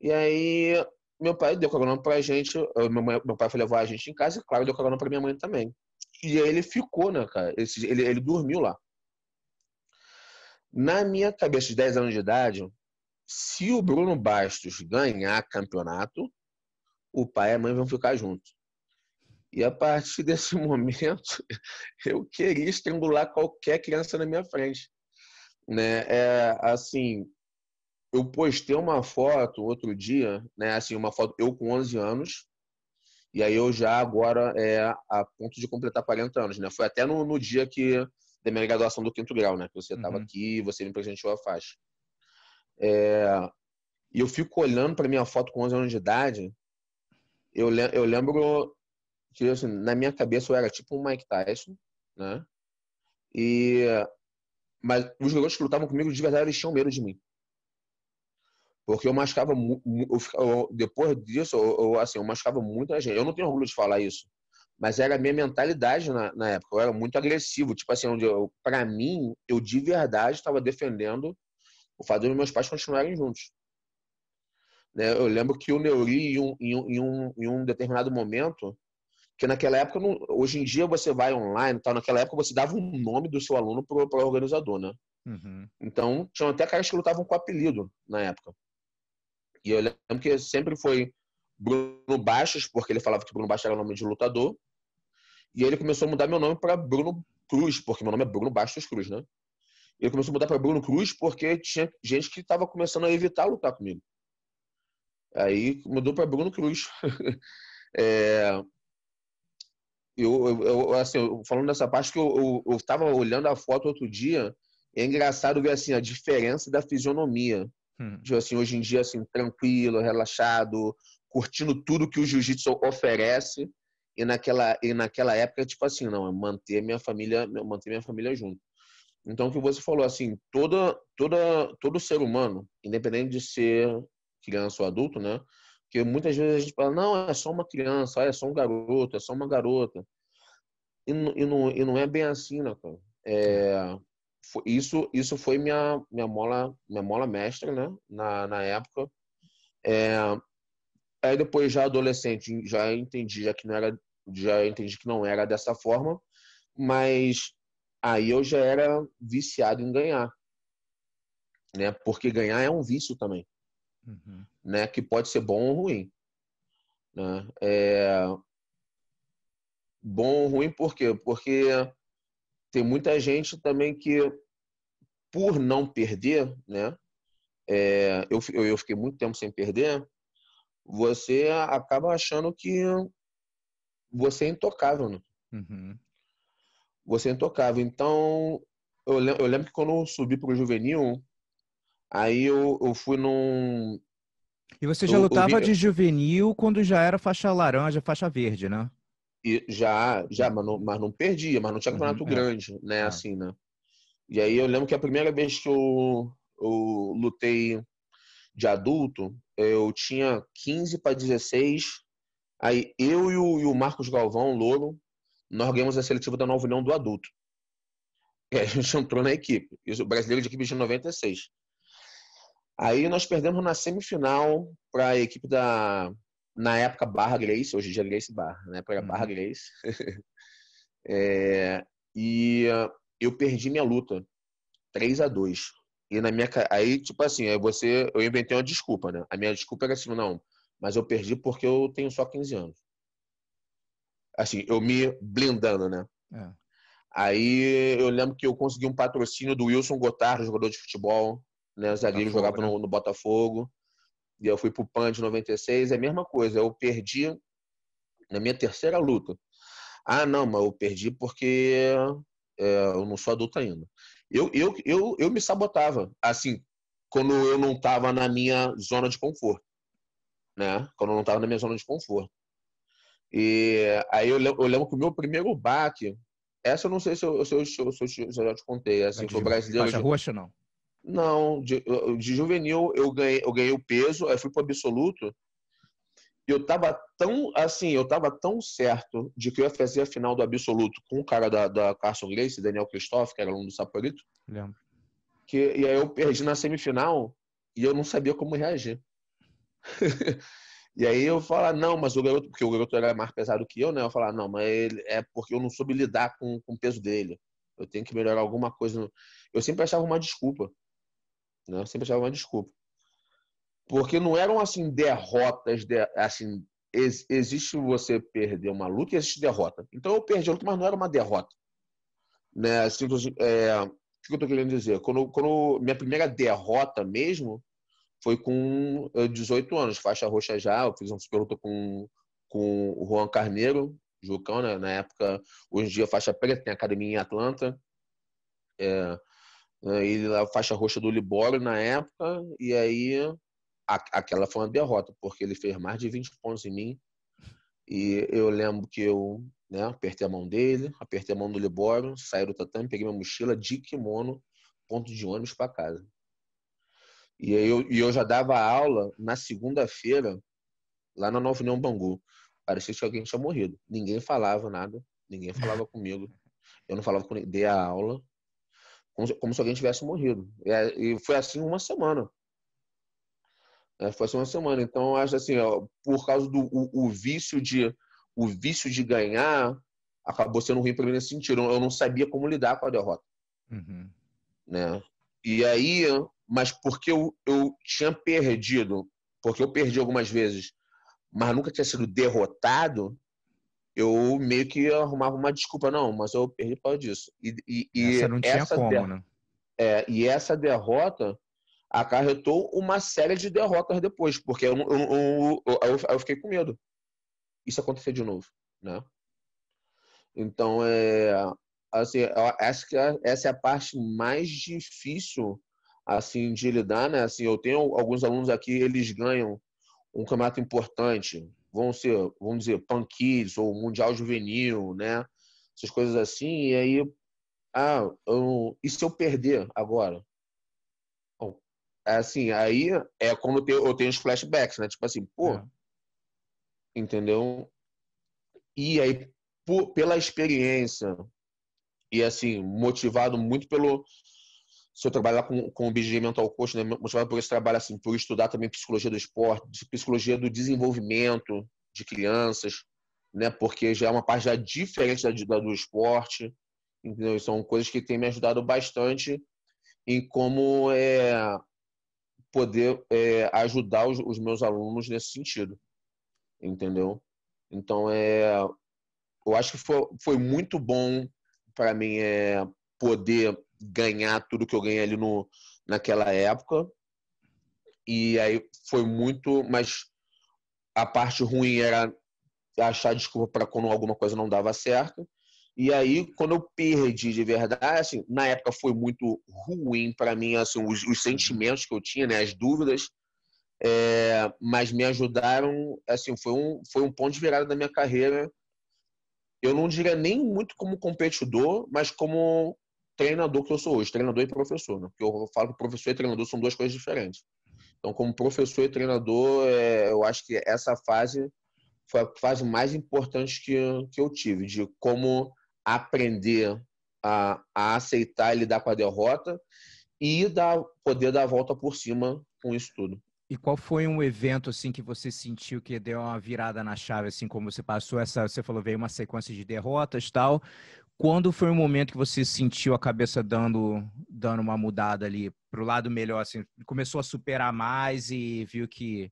E aí meu pai deu carona pra gente, meu, meu pai foi levar a gente em casa e, claro, deu carona pra minha mãe também. E aí ele ficou, né, cara? Ele, ele dormiu lá. Na minha cabeça de 10 anos de idade, se o Bruno Bastos ganhar campeonato, o pai e a mãe vão ficar juntos. E a partir <laughs> desse momento, eu queria estrangular qualquer criança na minha frente. Né? É, assim, eu postei uma foto outro dia, né? Assim, uma foto eu com 11 anos, e aí eu já agora é a ponto de completar 40 anos, né? Foi até no, no dia que da minha graduação do quinto grau, né? Que você estava uhum. aqui, você me presenteou a faixa. É, e eu fico olhando para minha foto com 11 anos de idade, eu, eu lembro que assim, na minha cabeça eu era tipo um Mike Tyson, né? E mas os jogadores que lutavam comigo de verdade eles tinham medo de mim porque eu machucava eu, depois disso eu, assim eu machucava muito a gente eu não tenho orgulho de falar isso mas era a minha mentalidade na, na época eu era muito agressivo tipo assim onde para mim eu de verdade estava defendendo o fato de meus pais continuarem juntos né? eu lembro que o Neuri em um, em um, em um determinado momento que naquela época não, hoje em dia você vai online tal naquela época você dava um nome do seu aluno para o organizador né Uhum. Então, tinham até caras que lutavam com apelido na época. E eu lembro que sempre foi Bruno Baixos, porque ele falava que Bruno Baixos era o nome de lutador. E ele começou a mudar meu nome para Bruno Cruz, porque meu nome é Bruno Bastos Cruz, né? Ele começou a mudar para Bruno Cruz porque tinha gente que estava começando a evitar lutar comigo. Aí mudou para Bruno Cruz. <laughs> é... eu, eu, assim, falando dessa parte que eu, eu olhando a foto outro dia, é engraçado ver assim a diferença da fisionomia Hum. De, assim, hoje em dia, assim, tranquilo, relaxado, curtindo tudo que o jiu-jitsu oferece. E naquela, e naquela época, tipo assim, não, manter minha família, manter minha família junto. Então, o que você falou, assim, toda, toda, todo ser humano, independente de ser criança ou adulto, né? Porque muitas vezes a gente fala, não, é só uma criança, é só um garoto, é só uma garota. E, e, não, e não é bem assim, né, cara? É, isso, isso foi minha, minha, mola, minha mola mestra, né? Na, na época. É, aí depois, já adolescente, já entendi já que não era, já entendi que não era dessa forma, mas aí eu já era viciado em ganhar, né? Porque ganhar é um vício também, uhum. né? Que pode ser bom ou ruim, né? É... Bom ou ruim por quê? Porque tem muita gente também que, por não perder, né? É... Eu, eu fiquei muito tempo sem perder, você acaba achando que você é intocável, né? Uhum você é intocável. Então, eu lembro, eu lembro que quando eu subi pro juvenil, aí eu, eu fui num. E você já eu, lutava vi... de juvenil quando já era faixa laranja, faixa verde, né? E já, já, mas não, mas não perdia, mas não tinha uhum, campeonato uhum, grande, né? É. Assim, né? E aí eu lembro que a primeira vez que eu, eu lutei de adulto, eu tinha 15 para 16. Aí eu e o, e o Marcos Galvão, Louro, nós ganhamos a seletiva da Nova União do adulto. E a gente entrou na equipe. Isso, o brasileiro de equipe de 96. Aí nós perdemos na semifinal para a equipe da, na época, Barra Grace, hoje em dia Grace Barra, na época era Barra uhum. Grace. <laughs> é, e uh, eu perdi minha luta, 3 a 2 E na minha aí, tipo assim, aí você, eu inventei uma desculpa, né? A minha desculpa era assim, não, mas eu perdi porque eu tenho só 15 anos assim, eu me blindando, né? É. Aí eu lembro que eu consegui um patrocínio do Wilson Gotardo, jogador de futebol, né? Zagueiro jogava né? no, no, Botafogo. E eu fui pro PAN de 96, é a mesma coisa. Eu perdi na minha terceira luta. Ah, não, mas eu perdi porque é, eu não sou adulto ainda. Eu, eu, eu, eu me sabotava, assim, quando eu não estava na minha zona de conforto. Né? Quando eu não estava na minha zona de conforto. E aí eu lembro, eu lembro que o meu primeiro baque, essa eu não sei se eu, se eu, se eu, se eu já te contei, assim, foi brasileiro. Faixa roxa, não? Não, de, de juvenil eu ganhei, eu ganhei o peso, aí fui pro absoluto. E eu tava tão, assim, eu tava tão certo de que eu ia fazer a final do absoluto com o cara da, da Carson Grace, Daniel Christoph, que era aluno do Saporito. Lembro. Que, e aí eu perdi na semifinal e eu não sabia como reagir. <laughs> E aí eu falar, não, mas o garoto, porque o garoto era mais pesado que eu, né? Eu falar, não, mas ele, é porque eu não soube lidar com, com o peso dele. Eu tenho que melhorar alguma coisa. Eu sempre achava uma desculpa. Né? Sempre achava uma desculpa. Porque não eram, assim, derrotas, de, assim, ex, existe você perder uma luta e existe derrota. Então eu perdi a luta, mas não era uma derrota. Né? Assim, é, o que eu tô querendo dizer? Quando, quando minha primeira derrota mesmo foi com 18 anos, faixa roxa já. Eu fiz um super luta com, com o Juan Carneiro, Jucão, né? na época, hoje em dia, faixa preta, tem academia em Atlanta. É, ele a faixa roxa do Libório na época, e aí a, aquela foi uma derrota, porque ele fez mais de 20 pontos em mim. E eu lembro que eu né, apertei a mão dele, apertei a mão do Libório, saí do tatame, peguei minha mochila de kimono, ponto de ônibus para casa. E eu, e eu já dava aula na segunda-feira, lá na Nova União Bangu. Parecia que alguém tinha morrido. Ninguém falava nada, ninguém falava comigo. Eu não falava com ninguém. Dei a aula como se, alguém tivesse morrido. E, foi assim uma semana. É, foi assim uma semana. Então, acho assim, por causa do o, o, vício de o vício de ganhar, acabou sendo ruim para mim nesse sentido. Eu não sabia como lidar com a derrota. Uhum. Né? E aí, mas porque eu, eu tinha perdido, porque eu perdi algumas vezes, mas nunca tinha sido derrotado, eu meio que arrumava uma desculpa, não, mas eu perdi por causa disso. E, e, e essa não tinha essa como, de... né? É, e essa derrota acarretou uma série de derrotas depois, porque eu, eu, eu, eu, eu fiquei com medo. Isso acontecer de novo, né? Então, é, assim, acho que essa é a parte mais difícil assim de lidar, né? Assim, eu tenho alguns alunos aqui, eles ganham um campeonato importante, vão ser, vamos dizer, Pan Kids ou Mundial Juvenil, né? Essas coisas assim, e aí ah, eu, e se eu perder agora? Bom, é assim, aí é quando eu tenho, eu tenho os flashbacks, né? Tipo assim, pô, é. entendeu? E aí, por, pela experiência, e assim, motivado muito pelo se eu trabalhar com, com o BG Mental Coach, né, motivado por esse trabalho, assim, por estudar também psicologia do esporte, psicologia do desenvolvimento de crianças, né, porque já é uma parte já diferente da, da do esporte, entendeu? São coisas que têm me ajudado bastante em como é, poder é, ajudar os, os meus alunos nesse sentido, entendeu? Então, é, eu acho que foi, foi muito bom para mim é poder ganhar tudo que eu ganhei ali no, naquela época. E aí foi muito, mas a parte ruim era achar desculpa para quando alguma coisa não dava certo. E aí, quando eu perdi de verdade, assim, na época foi muito ruim para mim, assim, os, os, sentimentos que eu tinha, né, as dúvidas, é, mas me ajudaram, assim, foi um, foi um ponto de virada da minha carreira. Eu não diria nem muito como competidor, mas como treinador que eu sou hoje, treinador e professor, né? Porque eu falo que professor e treinador são duas coisas diferentes. Então, como professor e treinador, é, eu acho que essa fase foi a fase mais importante que, que eu tive, de como aprender a, a aceitar e lidar com a derrota e dar, poder dar a volta por cima com isso tudo. E qual foi um evento assim que você sentiu que deu uma virada na chave, assim como você passou essa, você falou veio uma sequência de derrotas tal. Quando foi o momento que você sentiu a cabeça dando, dando uma mudada ali para o lado melhor, assim, começou a superar mais e viu que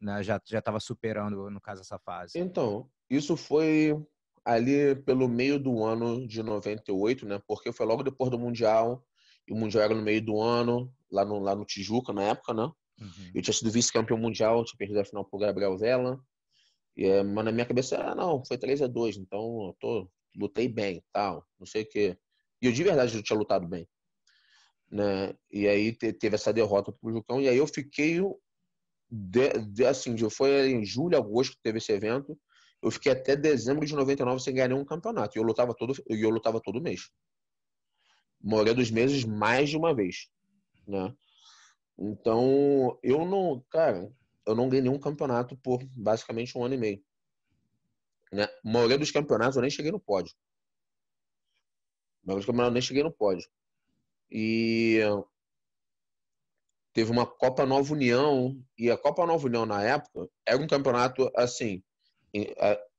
né, já já estava superando, no caso, essa fase? Então, isso foi ali pelo meio do ano de 98, né? Porque foi logo depois do Mundial, e o Mundial era no meio do ano, lá no, lá no Tijuca, na época, né? Uhum. Eu tinha sido vice-campeão mundial, tinha perdido a final pro Gabriel Vela. E, é, mas na minha cabeça, ah, não, foi 3 a 2 então eu tô, lutei bem, tal, não sei o quê. E eu de verdade eu tinha lutado bem. Né? E aí teve essa derrota pro Jucão, e aí eu fiquei de, de, assim, foi em julho, agosto que teve esse evento. Eu fiquei até dezembro de 99 sem ganhar nenhum campeonato. E eu lutava todo, eu lutava todo mês. Maioria dos meses, mais de uma vez. Né? Então, eu não, cara, eu não ganhei nenhum campeonato por basicamente um ano e meio. Né? A maioria dos campeonatos eu nem cheguei no pódio. A maioria dos campeonatos eu nem cheguei no pódio. E teve uma Copa Nova União, e a Copa Nova União na época era um campeonato assim,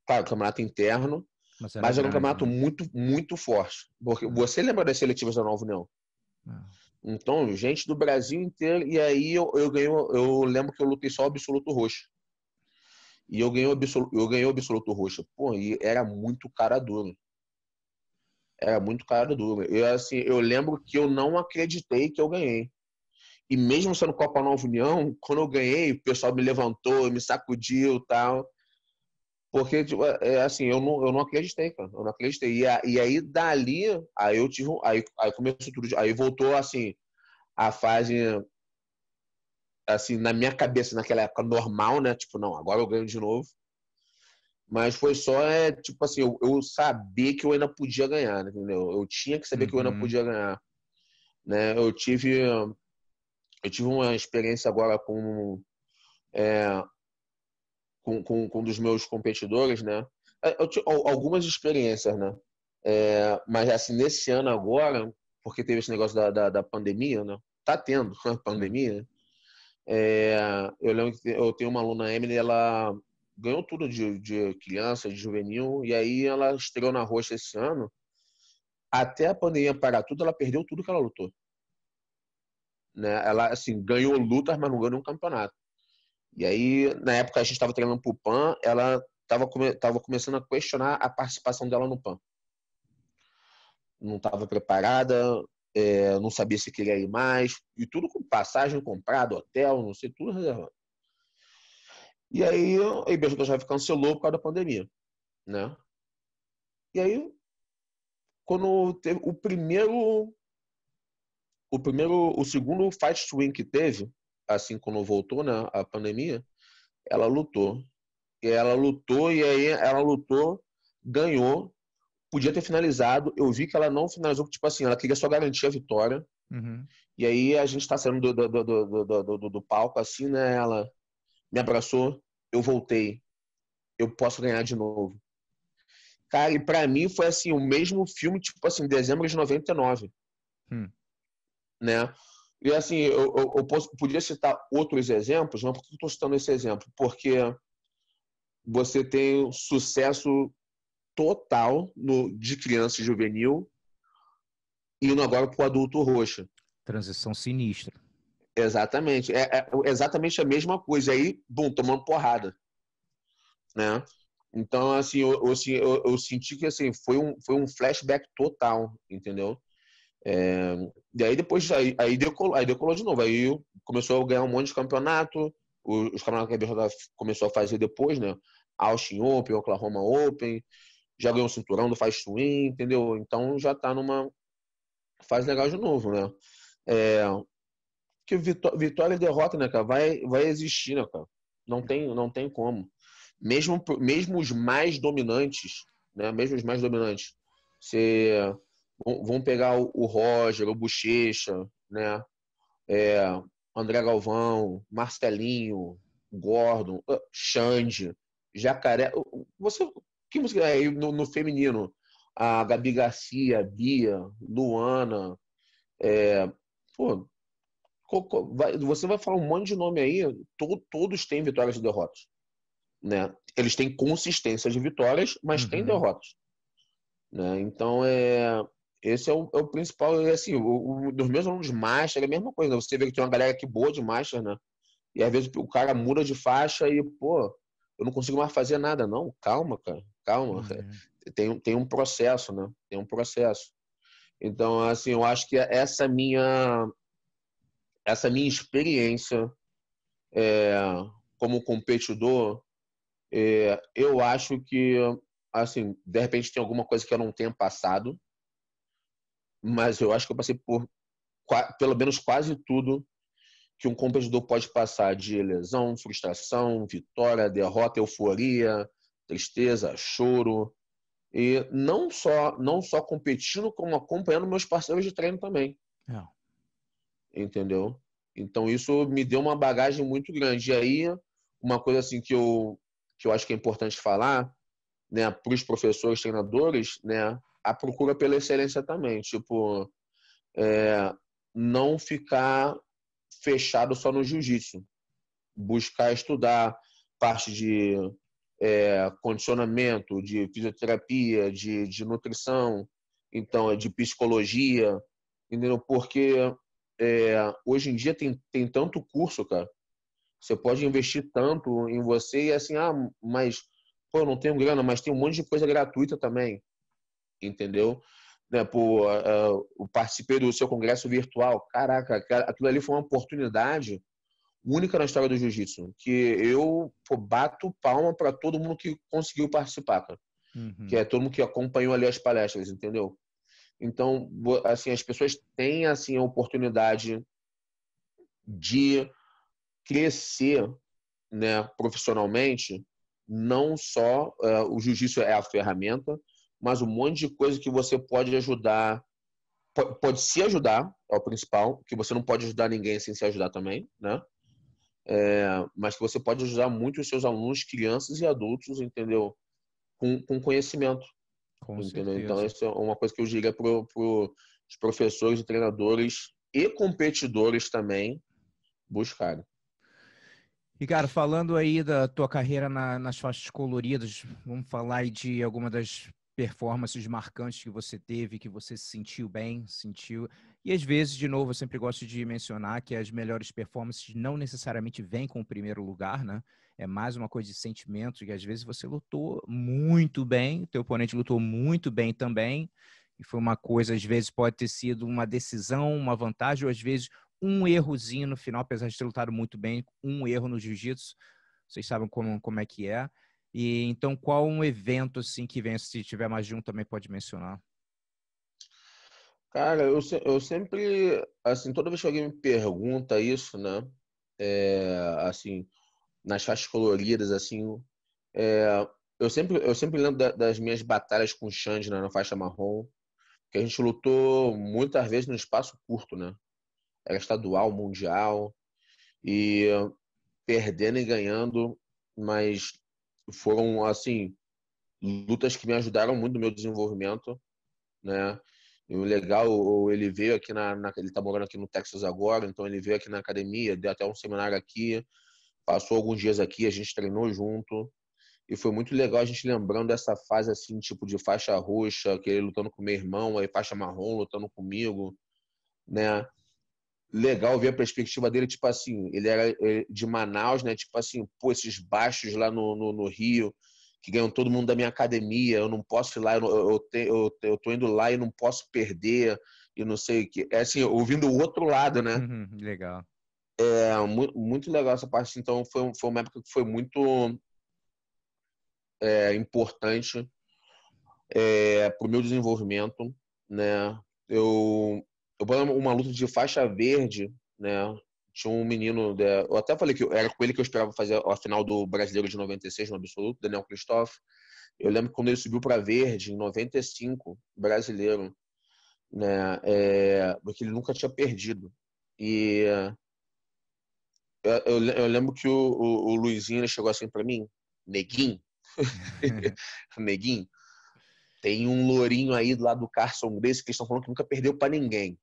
claro, campeonato interno, mas era, mas era um campeonato né? muito, muito forte. Porque você lembra das seletivas da Nova União? Ah. Então, gente do Brasil inteiro, e aí eu, eu ganhei, eu lembro que eu lutei só o absoluto roxo. E eu ganhei o absoluto, eu ganhei o absoluto roxo. Pô, e era muito cara duro. Era muito cara duro. Eu, assim, eu lembro que eu não acreditei que eu ganhei. E mesmo sendo Copa Nova União, quando eu ganhei, o pessoal me levantou, me sacudiu tal. Porque, tipo, é, é assim, eu não, eu não acreditei, cara. Eu não acreditei. E, e aí, dali, aí eu tive. Aí, aí começou tudo. Aí voltou, assim, a fase assim, na minha cabeça naquela época normal, né? Tipo, não, agora eu ganho de novo. Mas foi só, é, tipo assim, eu, eu saber que eu ainda podia ganhar, né, entendeu? Eu tinha que saber uhum. que eu ainda uhum. podia ganhar. Né? Eu tive eu tive uma experiência agora com, é, com, com, com um dos meus competidores, né? É, eu tive algumas experiências, né? É, mas assim, nesse ano agora, porque teve esse negócio da, da, da pandemia, né? Tá tendo a <laughs> pandemia, né? É, eu lembro que eu tenho uma aluna, Emily, ela ganhou tudo de, de criança, de juvenil, e aí ela estreou na roxa esse ano. Até a pandemia parar tudo, ela perdeu tudo que ela lutou. Né? Ela, assim, ganhou lutas, mas não ganhou nenhum campeonato. E aí, na época, a gente estava treinando pro PAN, ela estava come, tava começando a questionar a participação dela no PAN. Não estava preparada, é, não sabia se queria ir mais, e tudo com passagem comprada, hotel, não sei, tudo reservado. E aí a IBJJF cancelou por causa da pandemia, né? E aí, quando teve o primeiro, o primeiro, o segundo fight win que teve, assim quando voltou, né, a pandemia, ela lutou. E ela lutou e aí ela lutou, ganhou podia ter finalizado. Eu vi que ela não finalizou, tipo assim, ela queria só garantir a vitória. Uhum. E aí a gente tá saindo do, do, do, do, do, palco, assim, né? Ela me abraçou, eu voltei. Eu posso ganhar de novo. Cara, e pra mim foi assim, o mesmo filme, tipo assim, dezembro de 99. Hum. Né? E assim, eu, eu, eu posso, podia citar outros exemplos, mas por que eu estou citando esse exemplo? Porque você tem sucesso total no, de criança e juvenil, indo agora para o adulto roxo. Transição sinistra. Exatamente. É, é, exatamente a mesma coisa. Aí, bum, tomando porrada. Né? Então, assim, eu, eu, eu, eu, senti que assim, foi, um, foi um flashback total, entendeu? É, e aí depois, aí, aí, decolou, aí decolou de novo. Aí começou a ganhar um monte de campeonato. Os, os campeonatos que a BJ começou a fazer depois, né? Austin Open, Oklahoma Open. Já ganhou o cinturão do Fast Twin, entendeu? Então já tá numa fase legal de novo, né? É, que vitória e derrota, né, cara? Vai, vai existir, né, cara? Não tem, não tem como mesmo, mesmo os mais dominantes, né? Mesmo os mais dominantes, você vão pegar o Roger, o Bochecha, né? É, André Galvão, Marcelinho, Gordon, Xande, Jacaré. Você, que música é no, no feminino? A Gabi Garcia, Bia, Luana, é, pô, você vai falar um monte de nome aí, todos têm vitórias e derrotas né? Eles têm consistência de vitórias, mas uhum. têm derrotas. Né? Então, é, esse é o, é o principal. Assim, o, o, dos meus alunos Master é a mesma coisa. Né? Você vê que tem uma galera aqui boa de Master, né? E às vezes o cara muda de faixa e, pô, eu não consigo mais fazer nada. Não, calma, cara, calma. Uhum. Tem, tem um processo, né? Tem um processo. Então, assim, eu acho que essa minha essa minha experiência é, como competidor é, eu acho que, assim, de repente tem alguma coisa que eu não tenha passado, mas eu acho que eu passei por pelo menos quase tudo que um competidor pode passar de lesão, frustração, vitória, derrota, euforia, tristeza, choro e não só não só competindo como acompanhando meus parceiros de treino também. É. Entendeu? Então isso me deu uma bagagem muito grande. E aí uma coisa assim que eu que eu acho que é importante falar, né, para os professores, treinadores, né, a procura pela excelência também. Tipo, é, não ficar fechado só no jiu-jitsu. Buscar estudar parte de é, condicionamento, de fisioterapia, de, de nutrição, então, de psicologia, entendeu? Porque é, hoje em dia tem, tem tanto curso, cara, você pode investir tanto em você e assim, ah, mas pô, eu não tenho grana, mas tem um monte de coisa gratuita também, entendeu? Né, pô, uh, eu participei do seu congresso virtual. Caraca, aquilo ali foi uma oportunidade única na história do jiu-jitsu, que eu pô, bato palma para todo mundo que conseguiu participar, cara. Uhum. Que é todo mundo que acompanhou ali as palestras, entendeu? Então, assim, as pessoas têm assim a oportunidade de crescer né, profissionalmente, não só uh, o jiu-jitsu é a ferramenta, mas um monte de coisa que você pode ajudar, pode, pode se ajudar, é o principal, que você não pode ajudar ninguém sem se ajudar também, né? É, mas que você pode ajudar muito os seus alunos, crianças e adultos, entendeu? Com, com conhecimento. Com entendeu? Então, isso é uma coisa que eu diria para os professores e treinadores e competidores também buscarem. E, cara, falando aí da tua carreira na, nas faixas coloridas, vamos falar aí de alguma das performances marcantes que você teve, que você se sentiu bem, sentiu. E às vezes, de novo, eu sempre gosto de mencionar que as melhores performances não necessariamente vêm com o primeiro lugar, né? É mais uma coisa de sentimento, que às vezes você lutou muito bem, teu oponente lutou muito bem também, e foi uma coisa, às vezes pode ter sido uma decisão, uma vantagem, ou às vezes um errozinho no final, apesar de ter lutado muito bem, um erro no jiu-jitsu. Vocês sabem como, como é que é. E então, qual um evento assim que vem, se tiver mais de um, também pode mencionar? Cara, eu, eu sempre, assim, toda vez que alguém me pergunta isso, né, é, assim, nas faixas coloridas, assim, é, eu sempre, eu sempre lembro da, das minhas batalhas com o Xande né, na faixa marrom, que a gente lutou muitas vezes no espaço curto, né? Era estadual, mundial, e perdendo e ganhando, mas foram, assim, lutas que me ajudaram muito no meu desenvolvimento, né? E o legal, ele veio aqui na, na, ele tá morando aqui no Texas agora, então ele veio aqui na academia, deu até um seminário aqui, passou alguns dias aqui, a gente treinou junto, e foi muito legal a gente lembrando dessa fase assim, tipo de faixa roxa, que ele lutando com meu irmão, aí faixa marrom lutando comigo, né? Legal ver a perspectiva dele, tipo assim, ele era eh, de Manaus, né? Tipo assim, pô, esses baixos lá no, no, no Rio, que ganham todo mundo da minha academia, eu não posso ir lá, eu, eu, te, eu, eu tô indo lá e não posso perder, e não sei o que. É assim, ouvindo o outro lado, né? Uhum, legal. É, muito, muito legal essa parte. Então, foi, foi uma época que foi muito é, importante é, para o meu desenvolvimento, né? Eu, eu uma luta de faixa verde, né? Tinha um menino, eu até falei que era com ele que eu esperava fazer a final do Brasileiro de 96 no absoluto, Daniel Christoph. Eu lembro quando ele subiu para verde em 95, brasileiro, né? É, porque ele nunca tinha perdido. E eu, eu, eu lembro que o, o, o Luizinho chegou assim para mim, neguinho, <laughs> Neguinho, tem um lourinho aí do lado do Carson Grace que eles estão falando que nunca perdeu para ninguém.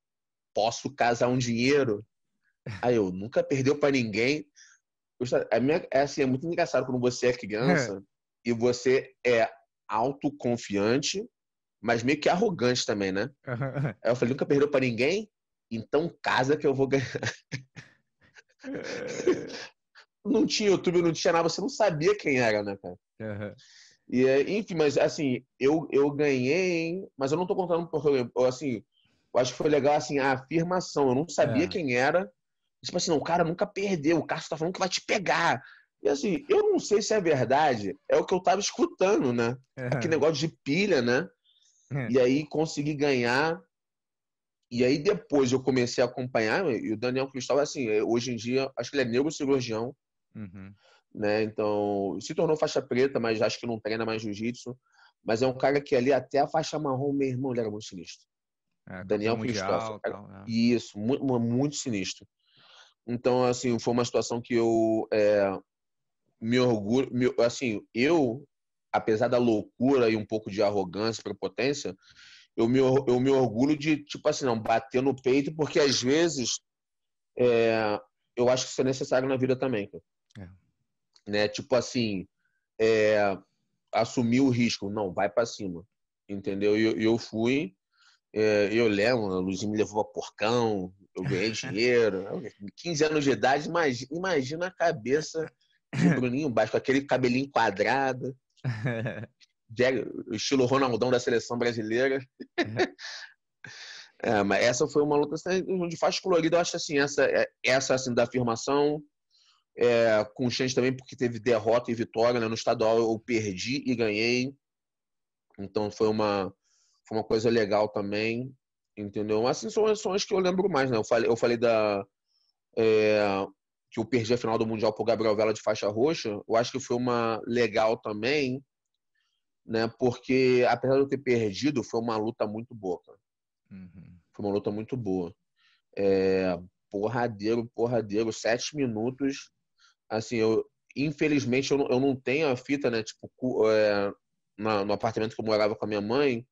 Posso casar um dinheiro? Aí eu, nunca perdeu para ninguém. A minha, é, assim, é muito engraçado quando você é criança é. e você é autoconfiante, mas meio que arrogante também, né? Aí eu falei, nunca perdeu para ninguém? Então casa que eu vou ganhar. É <laughs> não tinha YouTube, não tinha nada, você não sabia quem era, né, cara? Uhum. E, enfim, mas assim, eu, eu ganhei, mas eu não tô contando porque, assim, eu acho que foi legal, assim, a afirmação. Eu não sabia é. quem era. Tipo assim, não, o cara nunca perdeu, o Cássio tá falando que vai te pegar. E assim, eu não sei se é verdade, é o que eu tava escutando, né? Uhum. Aquele negócio de pilha, né? Uhum. E aí consegui ganhar. E aí depois eu comecei a acompanhar, e o Daniel Cristóvão, assim, hoje em dia, acho que ele é neurocirurgião. Uhum. Né? Então, se tornou faixa preta, mas acho que não treina mais jiu-jitsu. Mas é um cara que ali até a faixa marrom, meu irmão, ele era muito sinistro. É, Daniel Christopher. É. Isso, muito, muito sinistro. Então, assim, foi uma situação que eu é, me orgulho. Me, assim, eu, apesar da loucura e um pouco de arrogância, prepotência, eu me, eu me orgulho de, tipo assim, não, bater no peito, porque às vezes é, eu acho que isso é necessário na vida também. É. Né? Tipo assim, é, assumir o risco. Não, vai para cima. Entendeu? E eu, eu, fui, é, eu lembro, a Luzinha me levou a porcão, eu ganhei <laughs> dinheiro. 15 anos de idade, imagina, imagina a cabeça de <laughs> Bruninho Baixo, com aquele cabelinho quadrado. <laughs> estilo Ronaldão da seleção brasileira. É, mas essa foi uma luta assim, de faixa colorida. Eu acho assim, essa, é, essa assim, da afirmação é, com chance também porque teve derrota e vitória. Né? No estadual eu perdi e ganhei. Então foi uma, foi uma coisa legal também. Entendeu? Assim são, são as que eu lembro mais. Né? Eu, falei, eu falei da. É, que eu perdi a final do Mundial por Gabriel Vela de faixa roxa. Eu acho que foi uma legal também. Né? Porque apesar de eu ter perdido, foi uma luta muito boa. Uhum. Foi uma luta muito boa. É, porradeiro, porradeiro, sete minutos assim, eu infelizmente eu não, eu não tenho a fita, né? Tipo, é, na, no apartamento que eu morava com a minha mãe,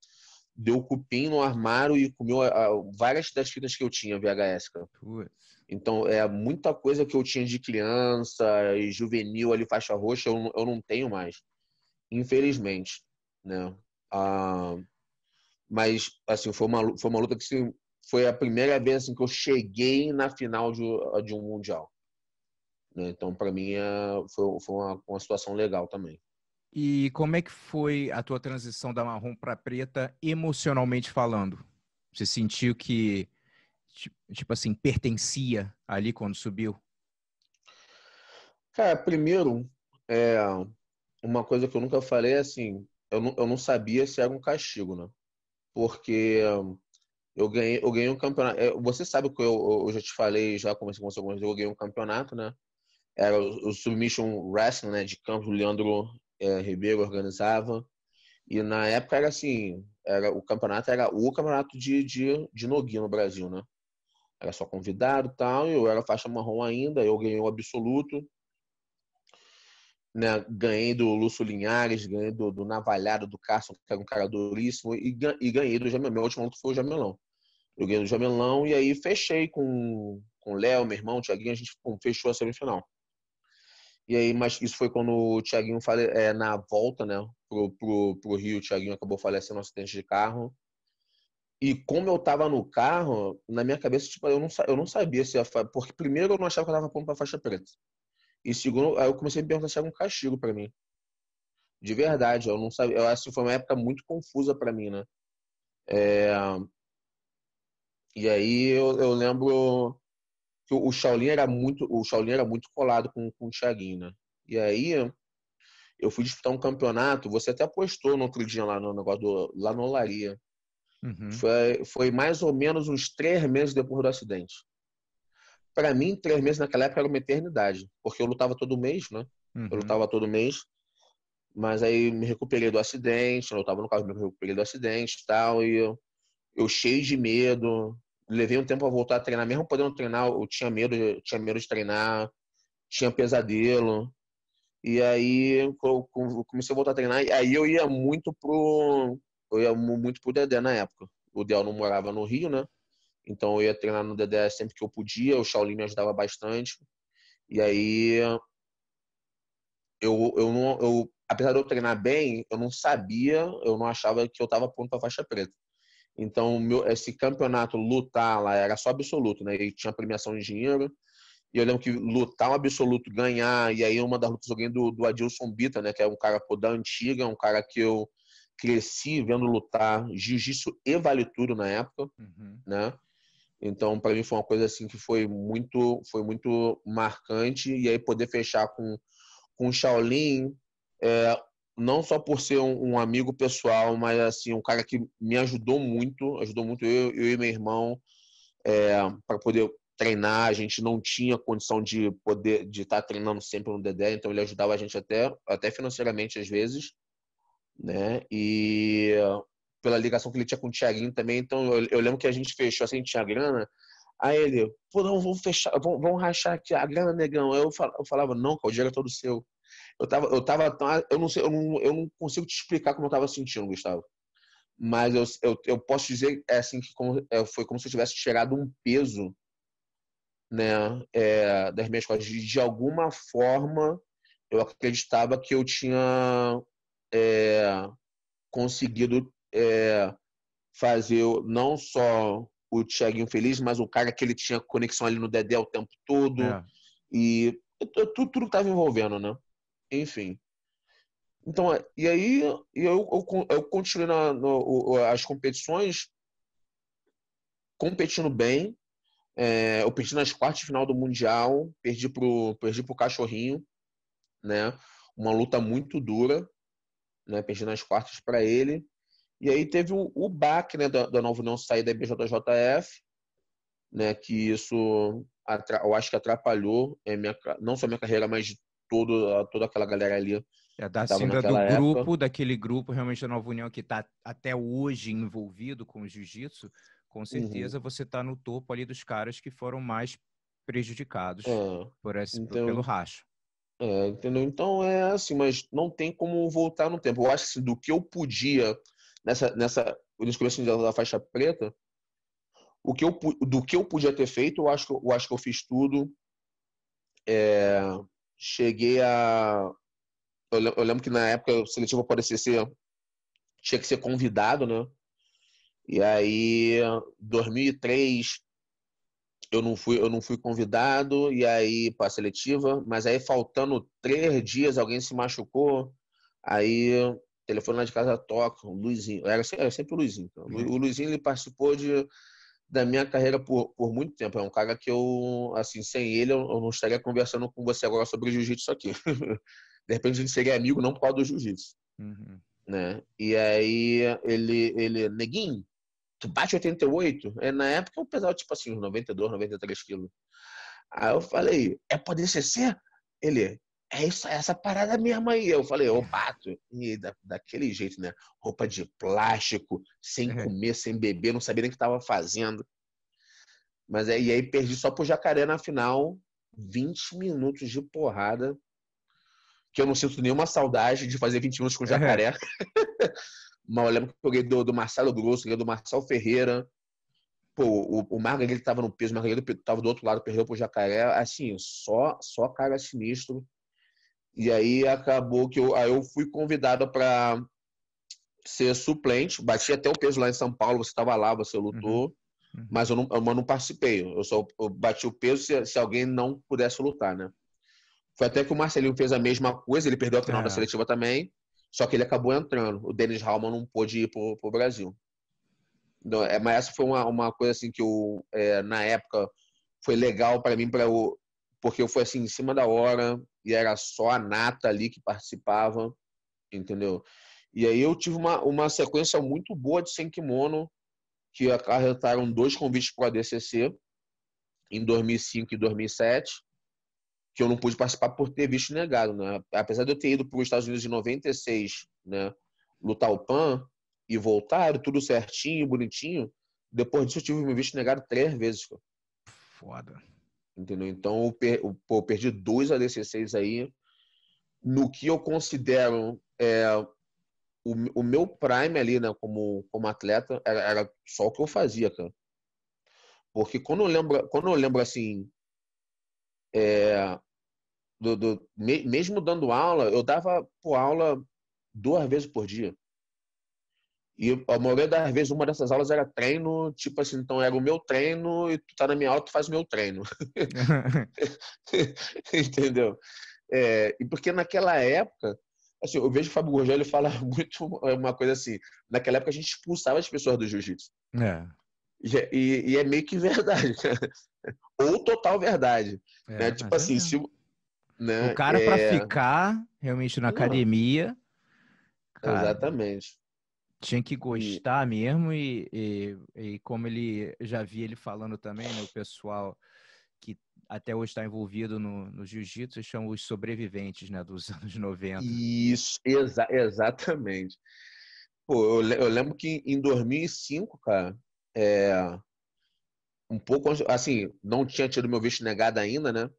deu cupim no armário e comeu a, a, várias das fitas que eu tinha VHS, cara. Então, é muita coisa que eu tinha de criança e juvenil ali, faixa roxa, eu, eu não tenho mais. Infelizmente, né? Ah, mas, assim, foi uma, foi uma luta que assim, foi a primeira vez assim, que eu cheguei na final de, de um Mundial. Né? Então, para mim, é, foi, foi uma, uma situação legal também. E como é que foi a tua transição da marrom para preta emocionalmente falando? Você sentiu que, tipo assim, pertencia ali quando subiu? Cara, primeiro, é, uma coisa que eu nunca falei é assim, eu não, eu não sabia se era um castigo, né? Porque eu ganhei, eu ganhei um campeonato. É, você sabe que eu, eu já te falei, já comecei com você algumas vezes, eu ganhei um campeonato, né? era o Submission Wrestling, né, de campo, o Leandro é, Ribeiro organizava. E na época era assim, era o campeonato era o campeonato de, de, de Noguinha no Brasil, né? Era só convidado e tal, eu era faixa marrom ainda, eu ganhei o absoluto. Né? Ganhei do Lúcio Linhares, ganhei do, do Navalhado, do Carson, que era um cara duríssimo, e, e ganhei do Jamelão. Meu último luta foi o Jamelão. Eu ganhei do Jamelão e aí fechei com com o Léo, meu irmão, o Thiaguinho, a gente fechou a semifinal. E aí, mas isso foi quando o Thiaguinho fale, é, na volta, né, pro, pro, pro Rio, o Thiaguinho acabou falecendo no acidente de carro. E como eu tava no carro, na minha cabeça, tipo, eu não, eu não sabia se ia. Porque primeiro eu não achava que eu tava pondo pra faixa preta. E segundo, aí eu comecei a me perguntar se era um castigo para mim. De verdade, eu não sabia. Eu acho que foi uma época muito confusa para mim, né? É... E aí eu, eu lembro que o Shaolin era muito, o Shaolin era muito colado com, com o Thiaguinho, né? E aí eu fui disputar um campeonato, você até postou no outro dia lá no negócio do, lá no Olaria. Uhum. Foi, foi mais ou menos uns três meses depois do acidente. Para mim, três meses naquela época era uma eternidade, porque eu lutava todo mês, né? Uhum. Eu lutava todo mês, mas aí me recuperei do acidente, eu lutava no carro, me recuperei do acidente e tal, e eu, eu cheio de medo, levei um tempo a voltar a treinar, mesmo podendo treinar, eu tinha medo, eu tinha medo de treinar, tinha pesadelo. E aí eu comecei a voltar a treinar, e aí eu ia muito pro eu ia muito pro Dedé na época. O Del não morava no Rio, né? Então eu ia treinar no Dedé sempre que eu podia, o Shaolin me ajudava bastante. E aí eu, eu não eu apesar de eu treinar bem, eu não sabia, eu não achava que eu estava pronto para faixa preta. Então, meu, esse campeonato lutar lá era só absoluto, né? E tinha premiação em dinheiro. E eu lembro que lutar um absoluto, ganhar, e aí uma das lutas eu ganhei do, do Adilson Bita, né? Que é um cara pô, da antiga, um cara que eu cresci vendo lutar jiu-jitsu e vale tudo na época, uhum. né? Então, para mim foi uma coisa assim que foi muito, foi muito marcante. E aí poder fechar com, com o Shaolin, é, não só por ser um, um, amigo pessoal, mas assim um cara que me ajudou muito, ajudou muito eu, eu e meu irmão é, para poder treinar. A gente não tinha condição de poder de estar tá treinando sempre no Dedé, então ele ajudava a gente até até financeiramente às vezes, né? E pela ligação que ele tinha com o Thiaguinho também, então eu, eu lembro que a gente fechou assim, tinha grana. Aí ele, pô, não, vamos fechar, vamos, vamos rachar aqui a grana, negão. Eu falava, não, o dinheiro é todo seu. Eu tava, eu tava, eu não sei, eu não, eu não consigo te explicar como eu tava sentindo, Gustavo. Mas eu, eu, eu posso dizer é assim que como, é, foi como se eu tivesse tirado um peso, né, é, das minhas costas. De, de, alguma forma, eu acreditava que eu tinha é, conseguido é, fazer não só o Thiaguinho feliz, mas o cara que ele tinha conexão ali no Dedé o tempo todo. É. E tudo, tudo que estava envolvendo, né? Enfim. Então, é, e aí eu, eu, eu continuei na, no, as competições competindo bem. É, eu perdi nas quartas de final do Mundial, perdi pro, perdi pro Cachorrinho, né? Uma luta muito dura, né? Perdi nas quartas para ele. E aí teve o, o baque né, da, da Nova União sair da BJJF, né? Que isso eu acho que atrapalhou é, minha, não só minha carreira, mas todo, toda aquela galera ali. É, da cinda do época. grupo, daquele grupo realmente da Nova União que está até hoje envolvido com o jiu-jitsu, com uhum. certeza uhum. você está no topo ali dos caras que foram mais prejudicados é, por esse, então, pelo racho. É, entendeu? Então é assim, mas não tem como voltar no tempo. Eu acho que assim, do que eu podia nessa nessa nesse começo da faixa preta, o que eu do que eu podia ter feito, eu acho que eu acho que eu fiz tudo. É, cheguei a. Eu lembro que na época o seletivo para CC tinha que ser convidado, né? E aí, 2003, eu não fui, eu não fui convidado e aí para a seletiva, mas aí faltando três dias alguém se machucou, aí telefone lá de casa toca, o Luizinho, era, era sempre o Luizinho. Então. O Luizinho ele participou de da minha carreira por, por muito tempo. É um cara que eu, assim, sem ele, eu, eu não estaria conversando com você agora sobre jiu-jitsu aqui. <laughs> de repente a gente seria amigo não por causa do jiu-jitsu. Uhum. Né? E aí ele, ele, neguinho, tu bate 88? É, na época eu pesava tipo assim, 92, 93 quilos. Aí eu falei, é poder CC? Ele, é isso, é essa parada mesmo aí. Eu falei, ô Pato, e da, daquele jeito, né? Roupa de plástico, sem é. comer, sem beber, não sabia nem o que estava fazendo. Mas aí, e aí perdi só pro Jacaré na final, 20 minutos de porrada, que eu não sinto nenhuma saudade de fazer 20 minutos com o Jacaré. É. <laughs> Mas eu lembro que eu joguei do, do Marcelo Grosso, do Marcelo Ferreira, Pô, o, o Margarida estava no peso, o Margarida estava do outro lado, perdeu pro Jacaré. Assim, só, só cara sinistro. E aí acabou que eu, aí eu fui convidado para ser suplente. Bati até o peso lá em São Paulo, você estava lá, você lutou. Uhum. Uhum. Mas eu não, eu não participei. Eu só eu bati o peso se, se alguém não pudesse lutar, né? Foi até que o Marcelinho fez a mesma coisa, ele perdeu a final é. da seletiva também, só que ele acabou entrando. O Denis Raumann não pôde ir pro, pro Brasil. Não, é, mas essa foi uma, uma coisa assim que eu, é, na época, foi legal para mim, para eu, porque eu fui assim em cima da hora e era só a nata ali que participava, entendeu? E aí eu tive uma, uma sequência muito boa de sem kimono, que acarretaram dois convites para o ADCC em 2005 e 2007, que eu não pude participar por ter visto negado, né? Apesar de eu ter ido para os Estados Unidos em 96, né, lutar o PAN, e voltaram, tudo certinho, bonitinho. Depois disso, eu tive meu visto negado três vezes. Foda. Entendeu? Então, eu, per, eu perdi dois ADC6 aí. No que eu considero é, o, o meu prime ali, né, como, como atleta, era, era só o que eu fazia, cara. Porque quando eu lembro, quando eu lembro assim, é, do, do, mesmo dando aula, eu dava por aula duas vezes por dia. E a maioria das vezes uma dessas aulas era treino, tipo assim, então era o meu treino e tu tá na minha aula, tu faz o meu treino. <laughs> Entendeu? É, e porque naquela época, assim, eu vejo o Fábio Gurgel, ele fala <laughs> muito uma coisa assim, naquela época a gente expulsava as pessoas do jiu-jitsu. É. E, é, e, e, é meio que verdade. <laughs> Ou total verdade. É, né? Tipo assim, é se, né? O cara, para é ficar realmente na academia. Cara, Exatamente. Tinha que gostar e... mesmo, e, e, e, como ele já vi ele falando também, né, o pessoal que até hoje está envolvido no, no jiu-jitsu são os sobreviventes né, dos <laughs> anos 90. Isso, exa exatamente. Pô, eu, eu, lembro que em 2005, cara, é, um pouco assim, não tinha tido meu visto negado ainda, né?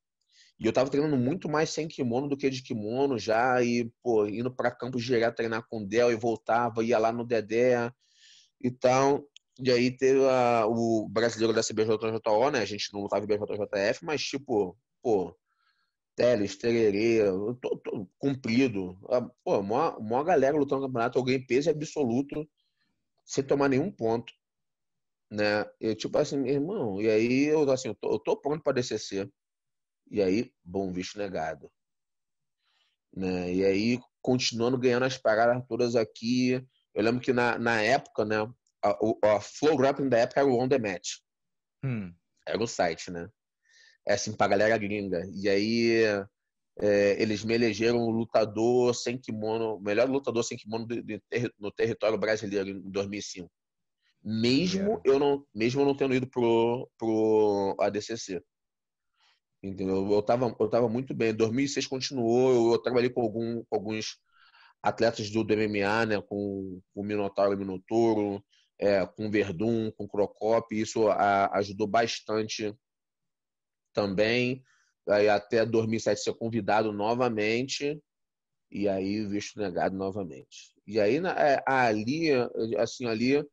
E eu tava treinando muito mais sem kimono do que de kimono já, e, pô, indo para campos direto treinar com o Del e voltava, ia lá no Dedé e tal. E aí teve a, o brasileiro da CBJJO, né? A gente não lutava em BJJF, mas tipo, pô, Teles, Tererê, tô, tô, cumprido. Pô, maior, maior galera lutando no campeonato, eu ganhei peso absoluto, sem tomar nenhum ponto. Né? Eu, tipo assim, irmão, e aí eu assim, eu tô, eu tô pronto para DCC. E aí, bom visto negado. Né? E aí, continuando ganhando as paradas todas aqui. Eu lembro que na, na época, né? A, a Flow Grappling da época era o On The Match. Hum. Era o site, né? É assim, pra galera gringa. E aí, é, eles me elegeram o lutador sem kimono, o melhor lutador sem kimono no território brasileiro em 2005. Mesmo eu não, mesmo eu não tendo ido pro, pro ADCC. Entendeu? Eu estava eu tava muito bem. Em 2006 continuou, eu, eu trabalhei com, algum, com alguns atletas do, do MMA, né? Com, com o Minotauro e o Minotouro, é, com o Verdun, com o Crocop. Isso a, ajudou bastante também. Aí até 2007 ser convidado novamente e aí visto negado novamente. E aí é, ali, assim, ali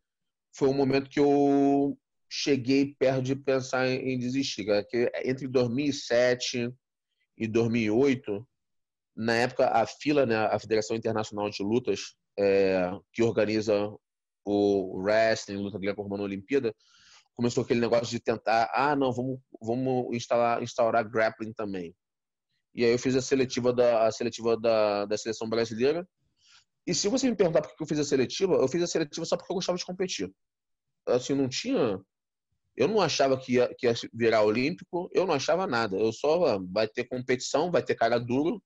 foi um momento que eu cheguei perto de pensar em desistir. Cara, que entre 2007 e 2008, na época, a FILA, né, a Federação Internacional de Lutas, é, que organiza o wrestling, luta greco-romana Olimpíada, começou aquele negócio de tentar, ah, não, vamos, vamos instalar, instaurar grappling também. E aí eu fiz a seletiva da, a seletiva da, da seleção brasileira. E se você me perguntar por que eu fiz a seletiva, eu fiz a seletiva só porque eu gostava de competir. Assim, não tinha eu não achava que ia, que ia virar olímpico, eu não achava nada. Eu só, ah, vai ter competição, vai ter cara duro,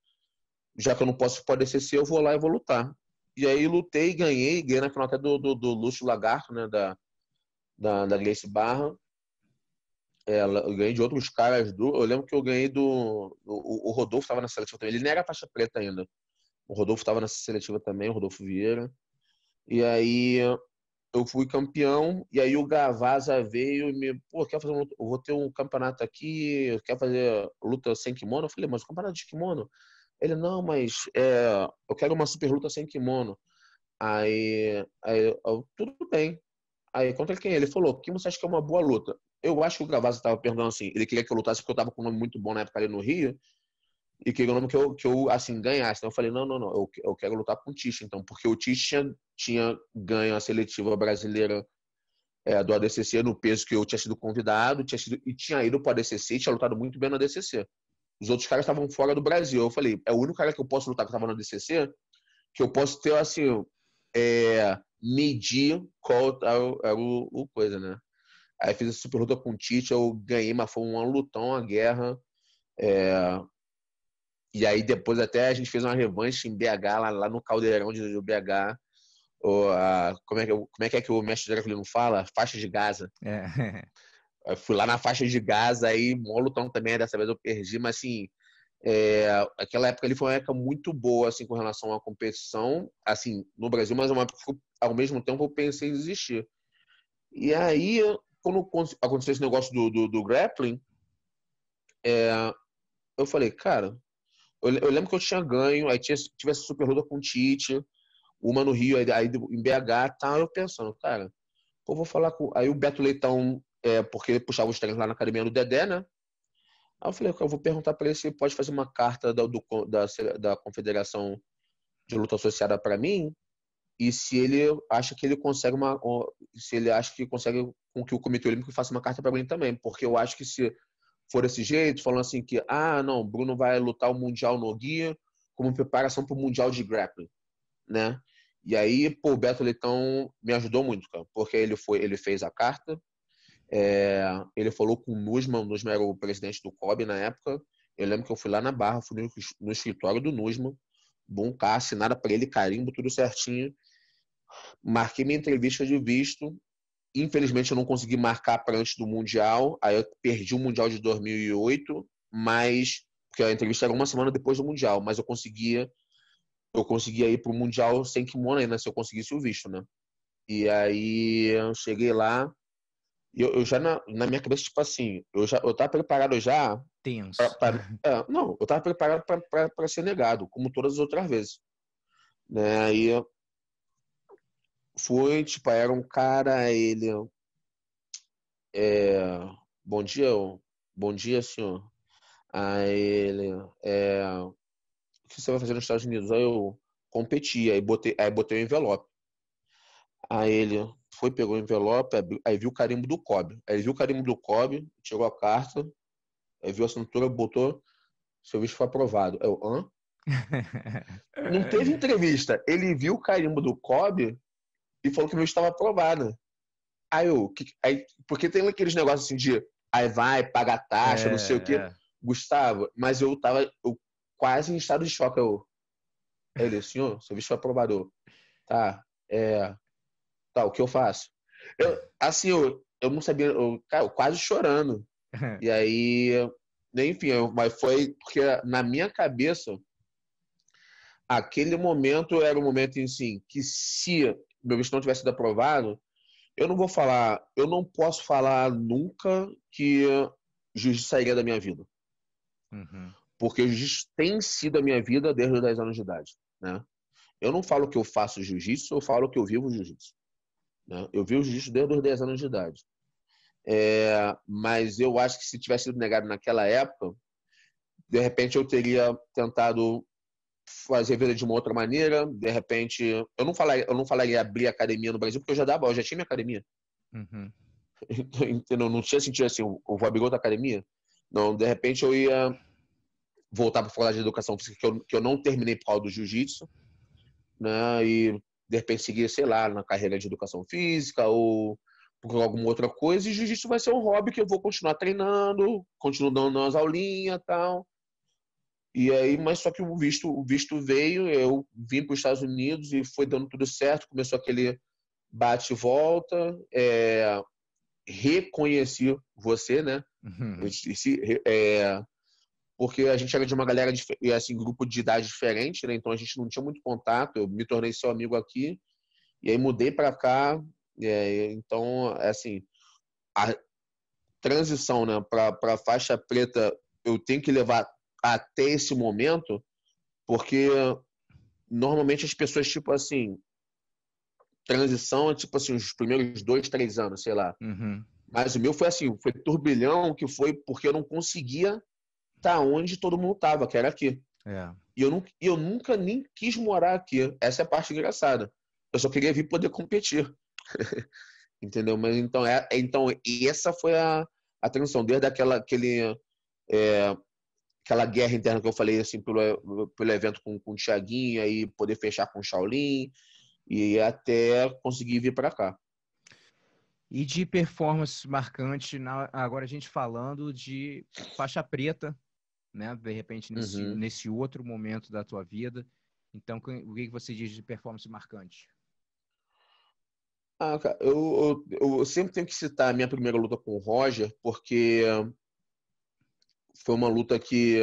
já que eu não posso poder ser eu vou lá e vou lutar. E aí lutei, ganhei, ganhei na final até do, do, do Lúcio Lagarto, né, da, da, da Grace Barra. É, eu ganhei de outros caras do. Eu lembro que eu ganhei do. O, o Rodolfo estava na seletiva também. Ele nem era faixa preta ainda. O Rodolfo estava nessa seletiva também, o Rodolfo Vieira. E aí eu fui campeão, e aí o Gavaza veio e me, pô, quer fazer eu vou ter um campeonato aqui, quer fazer luta sem kimono? Eu falei, mas campeonato de kimono? Ele, não, mas é, eu quero uma super luta sem kimono. Aí, aí eu, tudo bem. Aí, contra quem? Ele falou, quem você acha que é uma boa luta? Eu acho que o Gavaza estava perguntando assim, ele queria que eu lutasse porque eu estava com um nome muito bom na época ali no Rio, e queria o nome que eu, que eu assim, ganhasse. Então eu falei, não, não, não, eu, eu quero lutar com o Tish, então, porque o Tish tinha, tinha ganho a seletiva brasileira é, do ADCC no peso que eu tinha sido convidado, tinha sido, e tinha ido para o ADCC e tinha lutado muito bem no ADCC. Os outros caras estavam fora do Brasil. Eu falei, é o único cara que eu posso lutar que estava no ADCC, que eu posso ter, assim, é, medir qual era, era o, o, coisa, né? Aí fiz essa super luta com o Tite, eu ganhei, mas foi um lutão, uma guerra. É, e aí depois até a gente fez uma revanche em BH, lá, lá no caldeirão de, de BH. Ou, a, como, é que, como é que é que o mestre Draculino fala? Faixa de Gaza. É. <laughs> Eu fui lá na faixa de Gaza, aí mó lutão também, dessa vez eu perdi, mas assim, é, aquela época ali foi uma época muito boa, assim, com relação à competição, assim, no Brasil, mas uma, ao mesmo tempo eu pensei em desistir. E aí, quando aconteceu esse negócio do, do, do grappling, é, eu falei, cara, eu, eu, lembro que eu tinha ganho, aí tinha, tivesse super luta com o Tite, uma no Rio, aí, aí em BH, tá, eu pensando, cara, pô, vou falar com. Aí o Beto Leitão, é, porque ele puxava os treinos lá na academia do Dedé, né? Aí eu falei, eu vou perguntar para ele se ele pode fazer uma carta da, do, da, da Confederação de Luta Associada para mim e se ele acha que ele consegue uma. Se ele acha que consegue com que o Comitê Olímpico faça uma carta para mim também, porque eu acho que se for desse jeito, falando assim que, ah, não, Bruno vai lutar o Mundial no Guia como preparação para o Mundial de Grappling, né? E aí, pô, o Beto Leitão me ajudou muito, cara, porque ele foi, ele fez a carta, é, ele falou com o Nusma, o Nusma era o presidente do COB na época, eu lembro que eu fui lá na Barra, fui no, no escritório do Nusma, bom cá, assinada para ele, carimbo, tudo certinho, marquei minha entrevista de visto, Infelizmente, eu não consegui marcar para antes do Mundial. Aí eu perdi o Mundial de 2008, mas porque a entrevista era uma semana depois do Mundial, mas eu conseguia eu conseguia ir para o Mundial sem kimono ainda, se eu conseguisse o visto, né? E aí eu cheguei lá, e eu, eu já na, na, minha cabeça, tipo assim, eu já eu tava preparado já. Tenso. Pra, pra, é, não, eu tava preparado para ser negado, como todas as outras vezes. Né? Aí foi, tipo, era um cara, ele. É, bom dia, bom dia, senhor. Aí ele. É, o que você vai fazer nos Estados Unidos? Aí eu competi, aí botei, aí botei o envelope. Aí ele foi, pegou o envelope, aí viu o carimbo do COB. Aí ele viu o carimbo do COB, tirou a carta, aí viu a assinatura, botou, seu visto foi aprovado. Eu, hã? <laughs> Não teve entrevista. Ele viu o carimbo do COB e falou que o meu estava aprovado. Aí eu, que, aí, porque tem aqueles negócios assim de aí vai, paga taxa, é, não sei o quê. É. Gustavo, mas eu tava eu, quase em estado de choque. Eu, ele, senhor, seu visto foi aprovado. Tá, é. Tá, o que eu faço? Eu, assim, eu, eu não sabia, eu, cara, eu quase chorando. <laughs> e aí, enfim, eu, mas foi porque na minha cabeça, aquele momento era um momento em assim, que se meu visto não tivesse sido aprovado, eu não vou falar, eu não posso falar nunca que jiu-jitsu sairia da minha vida. Uhum. Porque jiu-jitsu tem sido a minha vida desde os 10 anos de idade. Né? Eu não falo que eu faço jiu-jitsu, eu falo que eu vivo jiu-jitsu. Né? Eu vivo jiu-jitsu desde os 10 anos de idade. É, mas eu acho que se tivesse sido negado naquela época, de repente eu teria tentado fazer vida de uma outra maneira. De repente, eu não falaria, eu não falaria abrir academia no Brasil, porque eu já dava, eu já tinha minha academia. Uhum. <laughs> Então, não tinha sentido assim, eu vou abrir outra academia. Não, de repente eu ia voltar para faculdade de educação física, que eu, que eu não terminei por causa do jiu-jitsu, né? E de repente seguir, sei lá, na carreira de educação física ou por alguma outra coisa. E jiu-jitsu vai ser um hobby que eu vou continuar treinando, continuo dando umas aulinhas e tal. E aí, mas só que o visto, o visto veio, eu vim para os Estados Unidos e foi dando tudo certo, começou aquele bate e volta, é, reconheci você, né? Uhum. É, porque a gente era de uma galera, de, assim, grupo de idade diferente, né? Então a gente não tinha muito contato. Eu me tornei seu amigo aqui e aí mudei para cá. É, então, assim, a transição, né, para faixa preta, eu tenho que levar até esse momento, porque normalmente as pessoas tipo assim, transição é tipo assim os primeiros dois, três anos, sei lá. Uhum. Mas o meu foi assim, foi turbilhão que foi porque eu não conseguia estar tá onde todo mundo estava, que era aqui. É. E eu, não, eu nunca nem quis morar aqui. Essa é a parte engraçada. Eu só queria vir poder competir. <laughs> Entendeu? Mas então, é, então e essa foi a, a transição, desde aquela, aquele, é, aquela guerra interna que eu falei assim, pelo, pelo evento com, com o Thiaguinho, aí poder fechar com o Shaolin, e até conseguir vir para cá. E de performance marcante, na, agora a gente falando de faixa preta, né? De repente, nesse, uhum. nesse outro momento da tua vida. Então, o que você diz de performance marcante? Ah, cara, eu, eu, eu, sempre tenho que citar a minha primeira luta com o Roger, porque foi uma luta que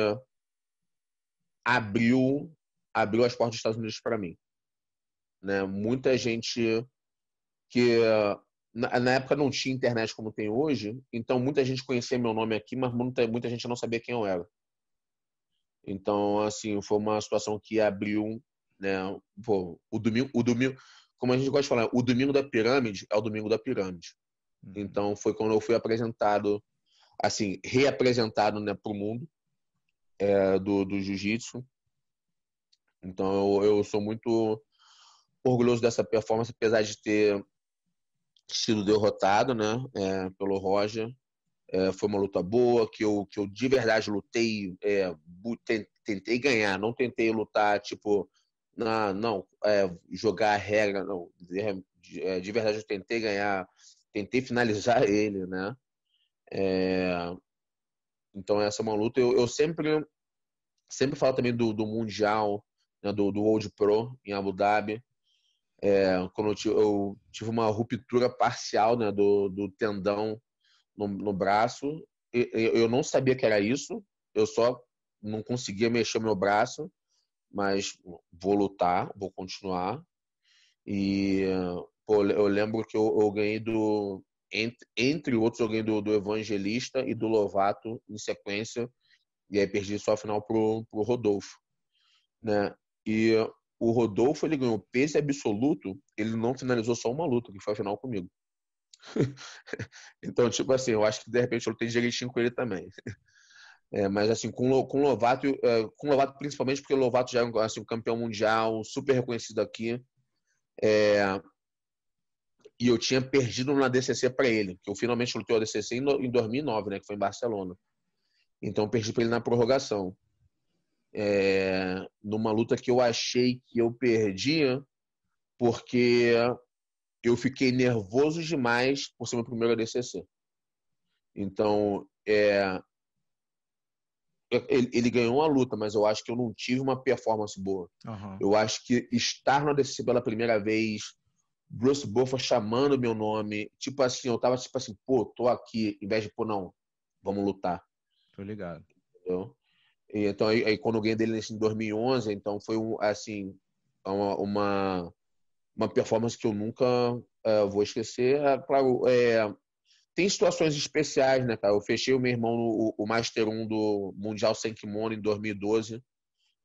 abriu, abriu as portas dos Estados Unidos para mim. Né? Muita gente que na, na, época não tinha internet como tem hoje, então muita gente conhecia meu nome aqui, mas muita, muita gente não sabia quem eu era. Então, assim, foi uma situação que abriu, né? Pô, o domingo, o domingo, como a gente gosta de falar, o domingo da pirâmide é o domingo da pirâmide. Uhum. Então, foi quando eu fui apresentado, assim, reapresentado, né, para o mundo é, do, do jiu-jitsu. Então, eu, eu sou muito orgulhoso dessa performance, apesar de ter sido derrotado, né, é, pelo Roger. É, foi uma luta boa, que eu, que eu de verdade lutei, é, tentei ganhar, não tentei lutar, tipo, na, não, é, jogar a regra, não. De, é, de, verdade eu tentei ganhar, tentei finalizar <laughs> ele, né? É, então essa é uma luta. Eu, eu sempre, sempre falo também do, do Mundial, né, do, do World Pro em Abu Dhabi. É, quando eu tive, eu tive, uma ruptura parcial né, do, do tendão no, no braço. eu não sabia que era isso, eu só não conseguia mexer meu braço, mas vou lutar, vou continuar. E pô, eu lembro que eu, eu ganhei do. Entre, entre outros, ganhei do, do Evangelista e do Lovato em sequência. E aí perdi só a final pro, pro Rodolfo. Né? E o Rodolfo ele ganhou peso absoluto, ele não finalizou só uma luta, que foi a final comigo. <laughs> então, tipo assim, eu acho que de repente eu lutei direitinho com ele também. <laughs> É, mas assim, com, com Lovato, é, com Lovato principalmente porque o Lovato já é assim, um campeão mundial, super reconhecido aqui. É, e eu tinha perdido na DCC para ele, que eu finalmente lutei a DCC em, em 2009, né, que foi em Barcelona. Então eu perdi para ele na prorrogação é, numa luta que eu achei que eu perdia porque eu fiquei nervoso demais por ser meu primeiro ADCC. Então, é, ele, ele, ganhou a luta, mas eu acho que eu não tive uma performance boa. Uhum. Eu acho que estar no ADCC pela primeira vez, Bruce Buffer chamando meu nome, tipo assim, eu tava tipo assim, pô, tô aqui, em vez de, pô, não, vamos lutar. Tô ligado. Entendeu? E, então, aí, aí, quando eu ganhei dele em 2011, então foi um, assim, uma, uma, uma performance que eu nunca uh, vou esquecer. É, claro, é, tem situações especiais, né, cara? Eu fechei o meu irmão no o Master 1 do Mundial Sem Kimono em 2012.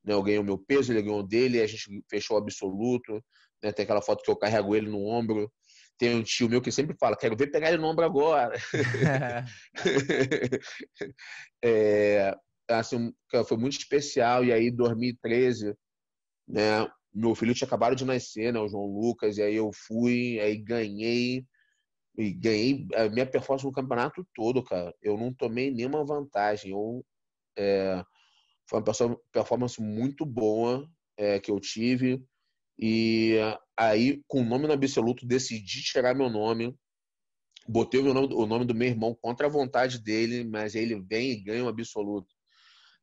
Né? Eu ganhei o meu peso, ele ganhou dele, a gente fechou o absoluto. Né? Tem aquela foto que eu carrego ele no ombro. Tem um tio meu que sempre fala, quero ver pegar ele no ombro agora. <laughs> é, assim, foi muito especial. E aí, 2013, né? Meu filho tinha acabado de nascer, né? O João Lucas. E aí eu fui, aí ganhei. E ganhei a minha performance no campeonato todo, cara. Eu não tomei nenhuma vantagem. Eu, é, foi uma performance muito boa é, que eu tive. E aí, com o nome no absoluto, decidi tirar meu nome. Botei o, nome, o nome do meu irmão contra a vontade dele, mas ele vem e ganha um absoluto.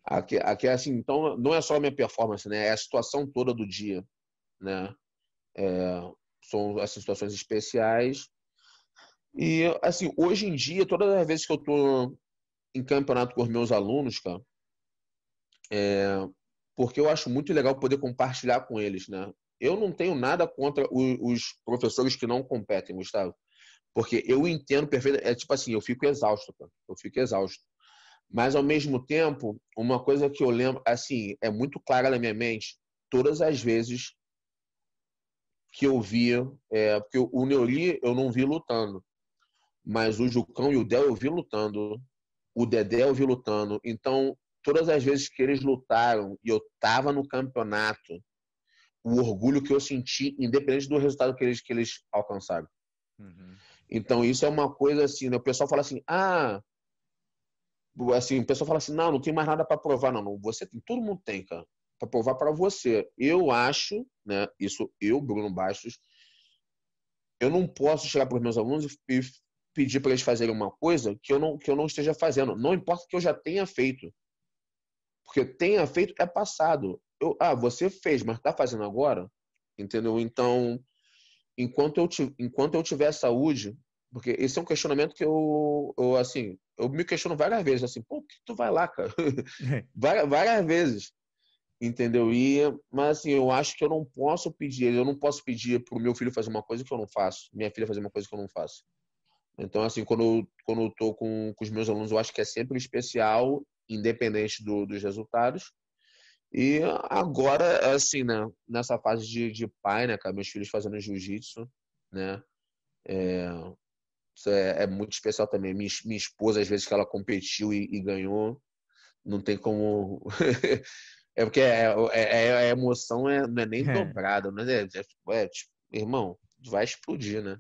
Aqui, aqui é assim, então não é só a minha performance, né? É a situação toda do dia, né? É, são essas situações especiais. E assim, hoje em dia, todas as vezes que eu tô em campeonato com os meus alunos, cara, é, porque eu acho muito legal poder compartilhar com eles, né? Eu não tenho nada contra os, os professores que não competem, Gustavo, porque eu entendo perfeitamente. É tipo assim, eu fico exausto, cara. eu fico exausto. Mas ao mesmo tempo, uma coisa que eu lembro, assim, é muito clara na minha mente, todas as vezes que eu via, é, porque o Neuri eu não vi lutando, mas o Jucão e o Del eu vi lutando, o Dedé eu vi lutando. Então, todas as vezes que eles lutaram e eu tava no campeonato, o orgulho que eu senti, independente do resultado que eles, que eles alcançaram. Uhum. Então, isso é uma coisa assim, né? o pessoal fala assim, ah, assim, o pessoal fala assim, não, não tem mais nada para provar, não, não. Você tem, todo mundo tem, cara, para provar para você. Eu acho, né? Isso eu, Bruno Bastos, eu não posso chegar para os meus alunos e pedir para eles fazerem uma coisa que eu não que eu não esteja fazendo. Não importa que eu já tenha feito, porque tenha feito é passado. Eu, ah, você fez, mas está fazendo agora, entendeu? Então, enquanto eu enquanto eu tiver saúde, porque esse é um questionamento que eu, eu assim, eu me questiono várias vezes, assim, pô, que tu vai lá, cara? <laughs> Várias, várias vezes. Entendeu? E, mas assim, eu acho que eu não posso pedir, eu não posso pedir pro meu filho fazer uma coisa que eu não faço, minha filha fazer uma coisa que eu não faço. Então, assim, quando eu, quando eu tô com, com os meus alunos, eu acho que é sempre especial, independente do, dos resultados. E agora, assim, né, nessa fase de, de pai, né, cara, meus filhos fazendo jiu-jitsu, né, é, isso é, é, muito especial também. Minha, minha esposa, às vezes, que ela competiu e, e ganhou, não tem como. <laughs> é porque é, é, é, a emoção é, não é nem é. dobrada, mas é, é, tipo, irmão, vai explodir, né?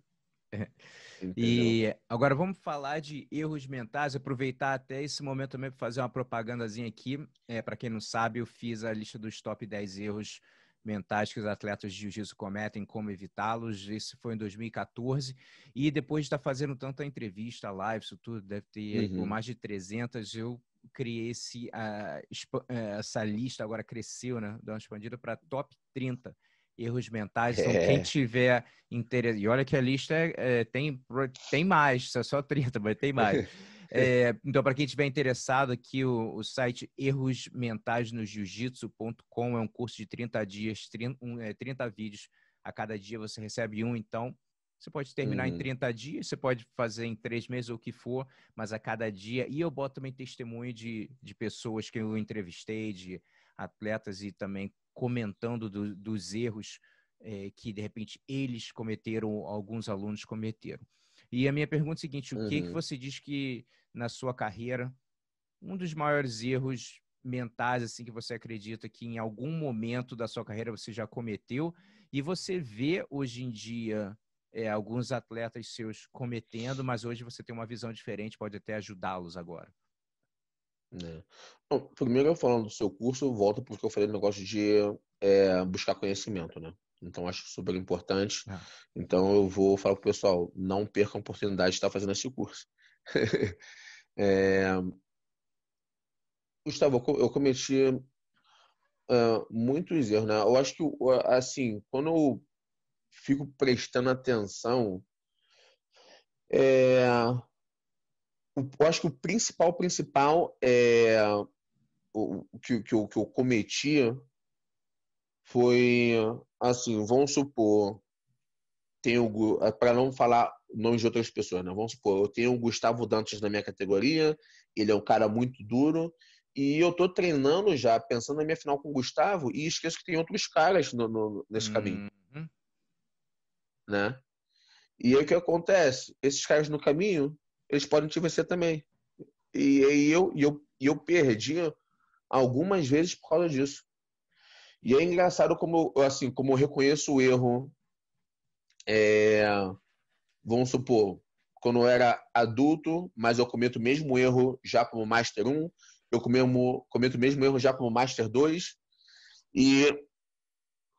E agora vamos falar de erros mentais, aproveitar até esse momento também para fazer uma propagandazinha aqui. É, para quem não sabe, eu fiz a lista dos top 10 erros mentais que os atletas de jiu-jitsu cometem, como evitá-los. Esse foi em 2014. E depois de estar fazendo tanta entrevista, live, isso tudo, deve ter uhum. mais de 300, eu criei esse, uh, essa lista, agora cresceu, né? Deu uma expandida para top 30 erros mentais. Então, é. quem tiver interesse. E olha que a lista é, é, tem, tem mais, é só 30, mas tem mais. <laughs> É, então, para quem estiver interessado, aqui o, o site errosmentaisnojiu-jitsu.com é um curso de 30 dias, 30, um, é, 30 vídeos. A cada dia você recebe um, então você pode terminar uhum. em 30 dias, você pode fazer em três meses ou o que for, mas a cada dia. E eu boto também testemunho de, de pessoas que eu entrevistei, de atletas e também comentando do, dos erros é, que, de repente, eles cometeram, alguns alunos cometeram. E a minha pergunta é a seguinte: o uhum. que, que você diz que na sua carreira um dos maiores erros mentais assim que você acredita que em algum momento da sua carreira você já cometeu e você vê hoje em dia é, alguns atletas seus cometendo, mas hoje você tem uma visão diferente, pode até ajudá-los agora. É. Bom, primeiro, falando do seu curso, volto porque eu falei do negócio de é, buscar conhecimento, né? Então, acho super importante. É. Então, eu vou falar para o pessoal, não perca a oportunidade de estar fazendo esse curso. <laughs> é... Gustavo, eu cometi uh, muitos erros, né? Eu acho que, assim, quando eu fico prestando atenção, é... eu acho que o principal, principal é o que, que, eu, que eu cometi foi assim, vamos supor, tenho para não falar nomes de outras pessoas, né? Vamos supor, eu tenho o Gustavo Dantas na minha categoria, ele é um cara muito duro, e eu tô treinando já, pensando na minha final com o Gustavo, e esqueço que tem outros caras no, no nesse uhum. caminho. Né? E aí o que acontece? Esses caras no caminho, eles podem te vencer também. E aí eu, e eu, e eu perdi algumas vezes por causa disso. E é engraçado como, assim, como eu reconheço o erro é, vamos supor, quando eu era adulto, mas eu cometo o mesmo erro já como Master 1, eu cometo o mesmo erro já como Master 2, e,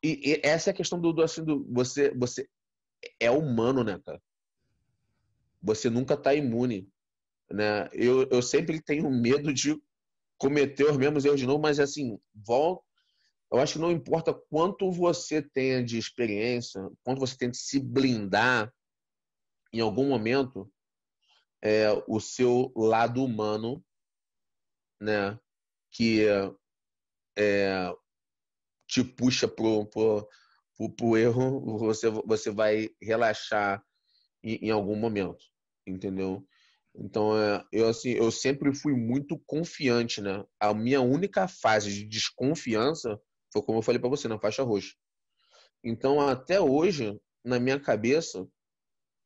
e, e essa é a questão do, do, assim, do você, você é humano, né, cara? Você nunca tá imune, né? Eu, eu sempre tenho medo de cometer os mesmos erros de novo, mas assim, volta eu acho que não importa quanto você tenha de experiência, quanto você tem de se blindar, em algum momento, é, o seu lado humano né, que é, te puxa pro, pro, pro, pro, erro, você, você vai relaxar em, em algum momento, entendeu? Então, é, eu assim, eu sempre fui muito confiante, né? A minha única fase de desconfiança foi como eu falei para você na faixa roxa. Então, até hoje, na minha cabeça,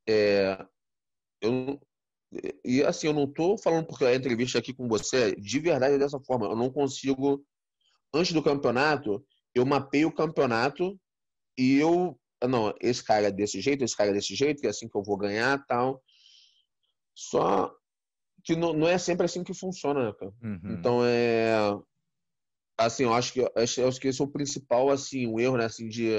é, eu e assim, eu não tô falando porque a entrevista aqui com você, de verdade é dessa forma. Eu não consigo antes do campeonato, eu mapeio o campeonato e eu não, esse cara é desse jeito, esse cara é desse jeito, é assim que eu vou ganhar, tal. Só que não, não é sempre assim que funciona, né, cara? Uhum. Então é assim, eu acho que acho, acho que esse é o principal assim, o erro, né, assim de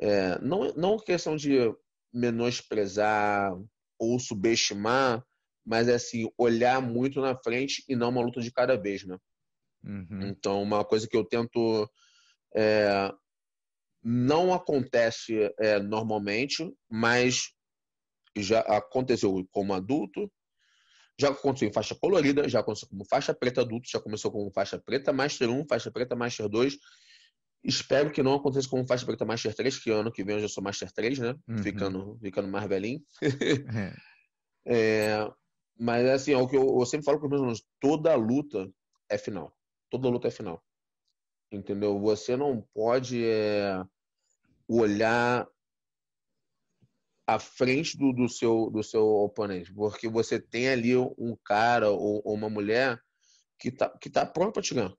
é, não não questão de menosprezar ou subestimar, mas é assim, olhar muito na frente e não uma luta de cada vez, né? Uhum. Então, uma coisa que eu tento é, não acontece é, normalmente, mas já aconteceu como adulto, já aconteceu em faixa colorida, já aconteceu como faixa preta adulto, já começou como faixa preta Master 1, faixa preta Master 2. Espero que não aconteça como faixa preta Master 3, que ano que vem eu já sou Master 3, né? Uhum. Ficando, ficando mais velhinho. <laughs> é. é, mas assim, é o que eu, eu sempre falo para os meus alunos, toda luta é final. Toda luta é final. Entendeu? Você não pode é, olhar à frente do, do, seu, do seu oponente, porque você tem ali um cara ou, ou uma mulher que tá, que tá pronto para te ganhar.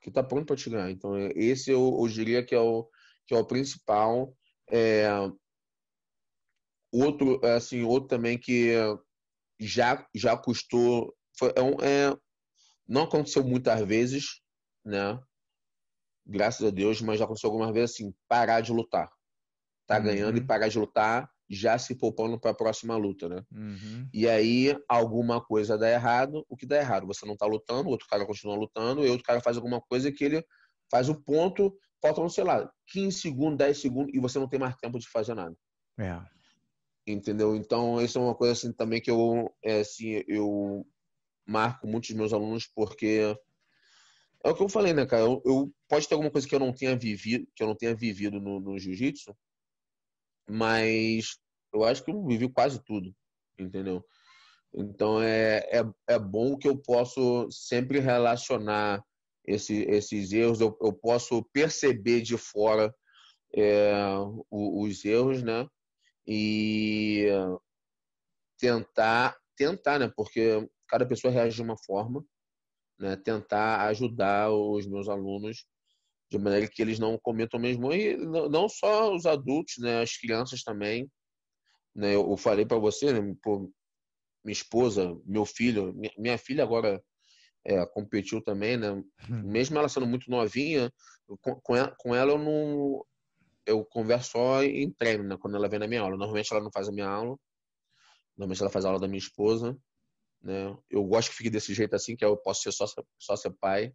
Que tá pronto para te ganhar. Então, esse eu, eu, diria que é o, que é o principal. É, outro, assim, outro também que já, já custou. Foi, é, um, é, não aconteceu muitas vezes, né? Graças a Deus, mas já aconteceu algumas vezes assim, parar de lutar tá uhum. ganhando e parar de lutar, já se poupando para a próxima luta, né? Uhum. E aí alguma coisa dá errado, o que dá errado? Você não tá lutando, o outro cara continua lutando, e outro cara faz alguma coisa que ele faz o ponto, faltam, sei lá, 15 segundos, 10 segundos, e você não tem mais tempo de fazer nada. É. Entendeu? Então, isso é uma coisa assim também que eu, é, assim, eu marco muitos meus alunos porque é o que eu falei, né, cara? Eu, eu, pode ter alguma coisa que eu não tenha vivido, que eu não tenha vivido no, no jiu-jitsu, mas eu acho que eu vivi quase tudo, entendeu? Então é, é, é bom que eu posso sempre relacionar esse, esses erros, eu, eu posso perceber de fora é, os, os erros, né? E tentar, tentar, né? Porque cada pessoa reage de uma forma, né? Tentar ajudar os meus alunos de maneira que eles não cometam mesmo e não só os adultos, né, as crianças também, né, eu falei para você, né, pô, minha esposa, meu filho, minha, minha filha agora é, competiu também, né, hum. mesmo ela sendo muito novinha, com, com, ela, com ela eu não eu converso só em treino, né, quando ela vem na minha aula. Normalmente ela não faz a minha aula, normalmente ela faz a aula da minha esposa, né. Eu gosto que fique desse jeito assim, que eu posso ser só, só ser pai.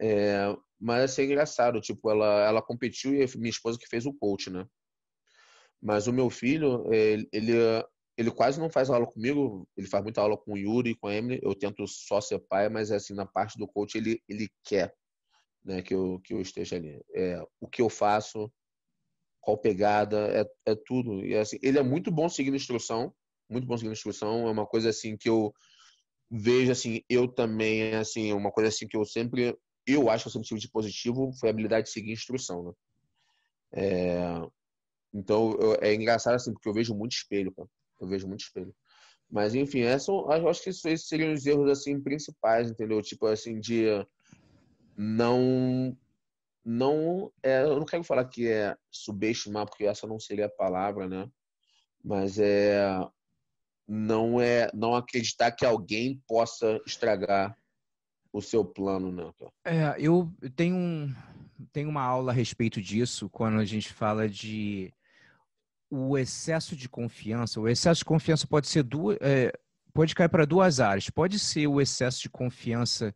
É, mas assim, é engraçado, tipo, ela, ela competiu e minha esposa que fez o coach, né? Mas o meu filho, ele, ele, ele quase não faz aula comigo, ele faz muita aula com o Yuri e com a Emily, eu tento só ser pai, mas assim, na parte do coach ele, ele quer né, que, eu, que eu esteja ali. É, o que eu faço, qual pegada, é, é tudo. E assim, ele é muito bom seguindo instrução, muito bom seguindo instrução, é uma coisa assim que eu vejo assim, eu também, assim, uma coisa assim que eu sempre eu acho que eu sempre tive de positivo foi a habilidade de seguir instrução, né? É, então, eu, é engraçado assim, porque eu vejo muito espelho, cara. Eu vejo muito espelho. Mas, enfim, essa, eu acho que esses seriam os erros, assim, principais, entendeu? Tipo, assim, de não... Não... É, eu não quero falar que é subestimar, porque essa não seria a palavra, né? Mas é... Não é... Não acreditar que alguém possa estragar o seu plano, né? É, eu tenho, um, tenho uma aula a respeito disso quando a gente fala de o excesso de confiança. O excesso de confiança pode ser duas, é, pode cair para duas áreas. Pode ser o excesso de confiança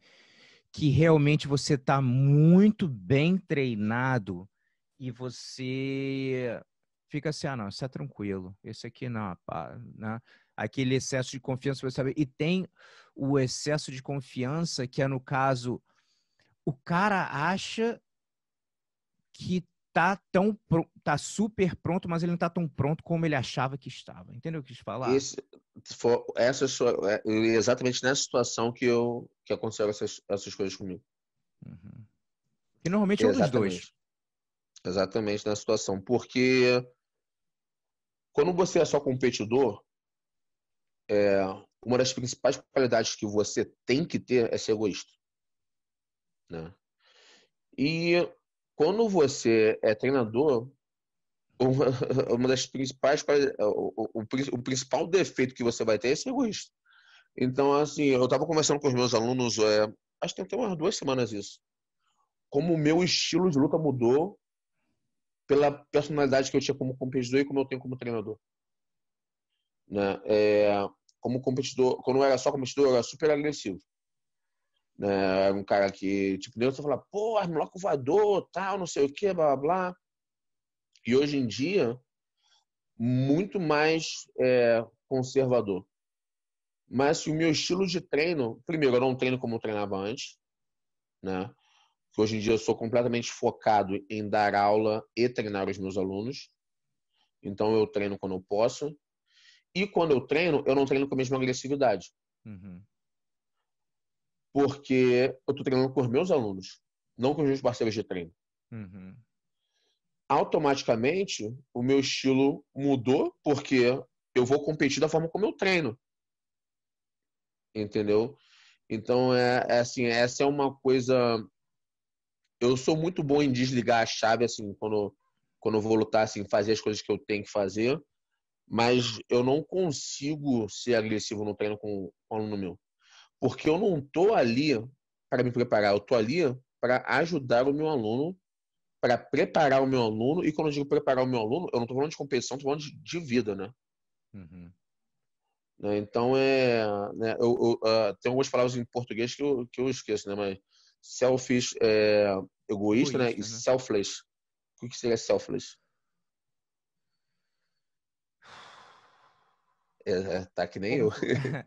que realmente você está muito bem treinado e você fica assim, ah, não, isso é tranquilo. Esse aqui não, pá, né? Aquele excesso de confiança, você sabe, e tem o excesso de confiança que é no caso o cara acha que tá tão tá super pronto, mas ele não tá tão pronto como ele achava que estava. Entendeu o que eu quis falar? Esse, for, essa é, exatamente nessa situação que eu que aconteceram essas, essas coisas comigo. Uhum. E normalmente é um dos dois. Exatamente nessa situação, porque quando você é só competidor, é, uma das principais qualidades que você tem que ter é ser egoísta. Né? E quando você é treinador, <laughs> uma, uma das principais o, o, o, principal defeito que você vai ter é ser egoísta. Então, assim, eu estava conversando com os meus alunos, é, acho que tem umas duas semanas isso. Como o meu estilo de luta mudou pela personalidade que eu tinha como competidor e como eu tenho como treinador. Né? É, como competidor, quando era só competidor, era super agressivo. Né? Era um cara que, tipo, deu você falar, pô, moleque voador, tal, não sei o que, blá, blá, blá. E hoje em dia, muito mais é, conservador. Mas o meu estilo de treino, primeiro, eu não treino como eu treinava antes, né? Hoje em dia eu sou completamente focado em dar aula e treinar os meus alunos. Então eu treino quando eu posso. E quando eu treino, eu não treino com a mesma agressividade. Uhum. Porque eu estou treinando com os meus alunos, não com os meus parceiros de treino. Uhum. Automaticamente, o meu estilo mudou, porque eu vou competir da forma como eu treino. Entendeu? Então, é, é assim, essa é uma coisa. Eu sou muito bom em desligar a chave, assim, quando, quando eu vou lutar, assim, fazer as coisas que eu tenho que fazer mas eu não consigo ser agressivo no treino com, com um aluno meu. Porque eu não estou ali para me preparar, eu estou ali para ajudar o meu aluno, para preparar o meu aluno, e quando eu digo preparar o meu aluno, eu não estou falando de competição, estou falando de, de, vida, né? Uhum. Né, então, é, né, eu, eu, uh, tem algumas palavras em português que eu, que eu esqueço, né? Mas selfish, é, egoísta, egoísta, né? E né? selfless. O que seria selfless? É, é, tá que nem como, eu. <laughs> <laughs>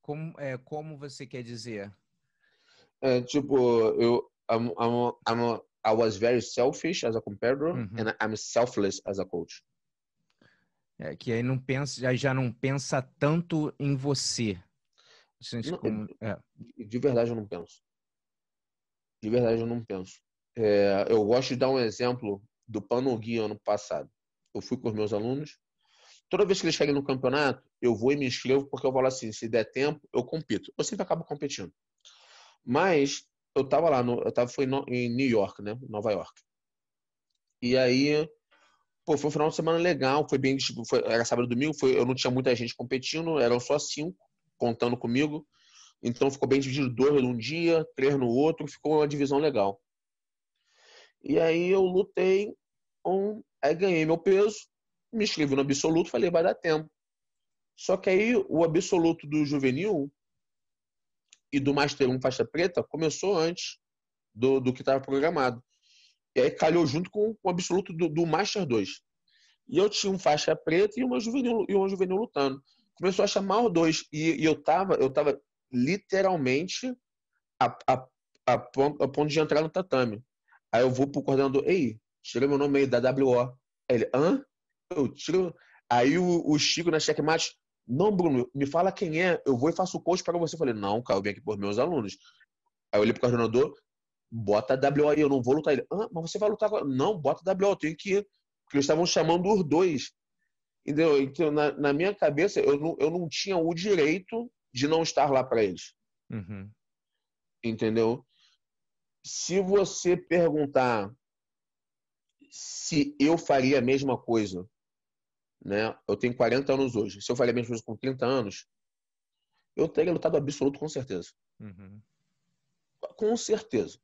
como, é, como você quer dizer? É, tipo, eu I'm, I'm, I'm, I was very selfish as a competitor uhum. and I'm selfless as a coach. É, que aí não pensa, já, já não pensa tanto em você. Não, como, é. De verdade eu não penso. De verdade eu não penso. É, eu gosto de dar um exemplo do Pano Gui ano passado. Eu fui com os meus alunos Toda vez que eles cheguem no campeonato, eu vou e me inscrevo, porque eu falo assim, se der tempo, eu compito. Eu sempre acabo competindo. Mas eu tava lá, no, eu tava, foi no, em New York, né? Nova York. E aí, pô, foi um final de semana legal, foi bem, tipo, foi, era sábado e domingo, foi, eu não tinha muita gente competindo, eram só cinco contando comigo. Então ficou bem dividido, dois num dia, três no outro, ficou uma divisão legal. E aí eu lutei, um, aí ganhei meu peso, me inscrevi no absoluto, falei, vai dar tempo. Só que aí o absoluto do juvenil e do Master 1 faixa preta começou antes do, do que estava programado. E aí calhou junto com o absoluto do, do Master 2. E eu tinha um faixa preta e uma juvenil, e uma juvenil lutando. Começou a chamar os dois. E, e eu tava, eu tava literalmente a, a, a, ponto, a ponto de entrar no tatame. Aí eu vou pro coordenador, ei, tira meu nome aí da WO. Aí ele, hã? Eu tiro. Aí o, o Chico na checkmate, não, Bruno, me fala quem é, eu vou e faço o coach para você. Eu falei, não, cara, eu vim aqui por meus alunos. Aí eu olhei pro coordenador, bota WO aí, eu não vou lutar. Ele, ah, mas você vai lutar agora. Não, bota WO, eu tenho que ir. Porque eles estavam chamando os dois. Entendeu? Então, na, na minha cabeça, eu não, eu não tinha o direito de não estar lá para eles. Uhum. Entendeu? Se você perguntar se eu faria a mesma coisa né? Eu tenho 40 anos hoje. Se eu faria a mesma coisa com 30 anos, eu teria lutado absoluto com certeza. Uhum. Com certeza.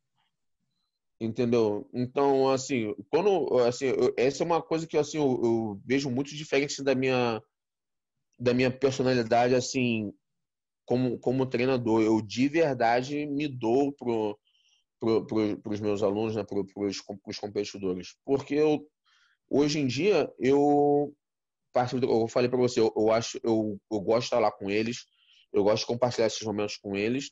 Entendeu? Então, assim, quando assim, eu, essa é uma coisa que assim, eu, eu, vejo muito diferente da minha da minha personalidade assim, como como treinador. Eu de verdade me dou pro, pro, pro, pros meus alunos, né, pro, pros, pros competidores, porque eu hoje em dia eu eu falei para você, eu, eu, acho, eu, eu gosto de estar lá com eles, eu gosto de compartilhar esses momentos com eles.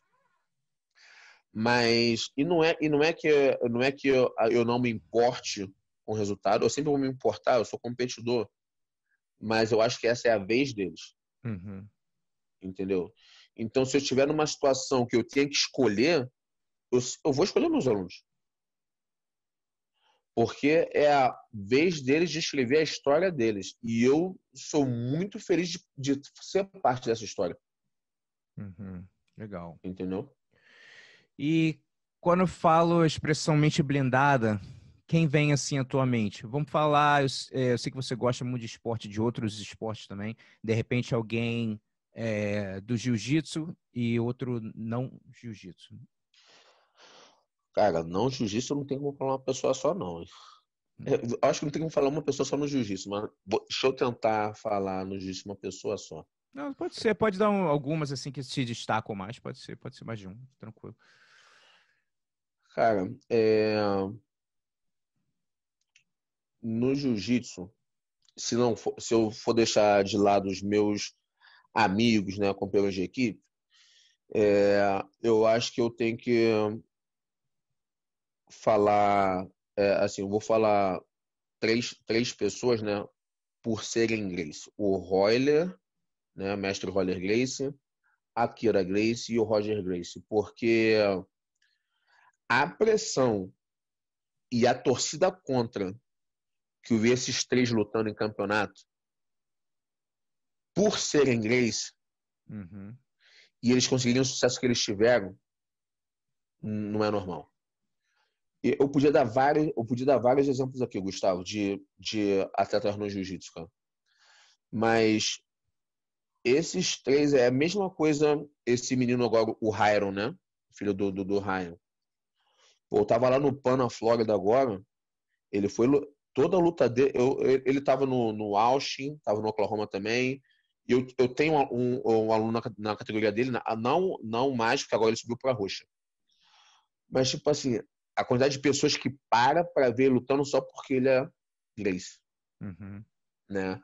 Mas e não é e não é que não é que eu, eu não me importe com o resultado. Eu sempre vou me importar. Eu sou competidor, mas eu acho que essa é a vez deles. Uhum. Entendeu? Então, se eu estiver numa situação que eu tenho que escolher, eu, eu vou escolher meus alunos. Porque é a vez deles de escrever a história deles. E eu sou muito feliz de, de ser parte dessa história. Uhum. Legal. Entendeu? E quando eu falo expressão mente blindada, quem vem assim à tua mente? Vamos falar, eu, é, eu, sei que você gosta muito de esporte, de outros esportes também. De repente, alguém é, do jiu-jitsu e outro não jiu-jitsu. Cara, não jiu-jitsu não tem como falar uma pessoa só, não. Hum. Eu acho que não tem como falar uma pessoa só no jiu-jitsu, mas deixa eu tentar falar no jiu-jitsu uma pessoa só. Não, pode ser, pode dar um, algumas assim que se destacam mais, pode ser, pode ser mais de um, tranquilo. Cara, é... no jiu-jitsu, se não for, se eu for deixar de lado os meus amigos, né, companheiros de equipe, é... eu acho que eu tenho que falar, é, assim, eu vou falar três, três pessoas, né, por serem inglês. O Royler, né, mestre Roger Grace, a Kira Grace e o Roger Grace, porque a pressão e a torcida contra que eu vi esses três lutando em campeonato, por serem Grace, uhum. e eles conseguirem o sucesso que eles tiveram, não é normal. Eu podia dar vários, eu podia dar vários exemplos aqui, Gustavo, de, de atletas no jiu-jitsu, cara. Mas esses três é a mesma coisa. Esse menino agora, o Hyron, né? Filho do, do, do Ryan. Pô, eu tava lá no PAN na Flórida agora. Ele foi. Toda a luta dele. Eu, ele tava no, no Austin, tava no Oklahoma também. E eu, eu tenho um, um aluno na, na, categoria dele, não, não mais, porque agora ele subiu pra roxa. Mas, tipo assim, a quantidade de pessoas que para pra ver lutando só porque ele é inglês. Uhum. Né?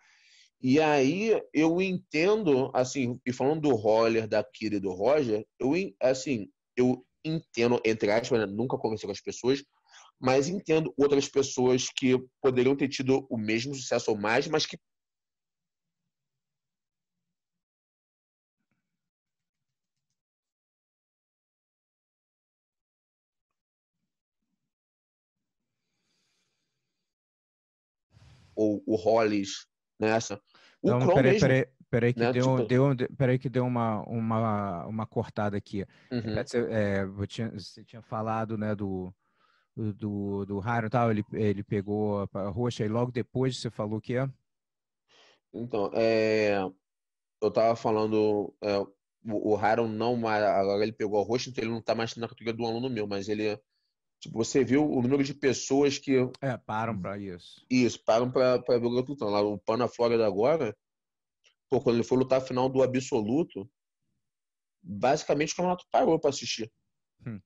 E aí eu entendo, assim, e falando do Roller, da Kira e do Roger, eu, assim, eu entendo, entre aspas, né? nunca conversei com as pessoas, mas entendo outras pessoas que poderiam ter tido o mesmo sucesso ou mais, mas que ou o Hollis nessa. O Não, peraí, mesmo, peraí, peraí, que né? deu, tipo... deu, peraí que deu uma, uma, uma cortada aqui. Uhum. É, você tinha falado né, do, do, do Haron tal, ele, ele pegou a roxa e logo depois você falou que é? Então, é, eu tava falando, é, o, o Haron não agora ele pegou a roxa, então ele não tá mais na categoria do aluno meu, mas ele Tipo, você viu o número de pessoas que. É, param para isso. Isso, param para ver o garoto lutando. Lá o Pan na Flórida agora, pô, quando ele foi lutar a final do absoluto, basicamente o campeonato parou para assistir. Hum.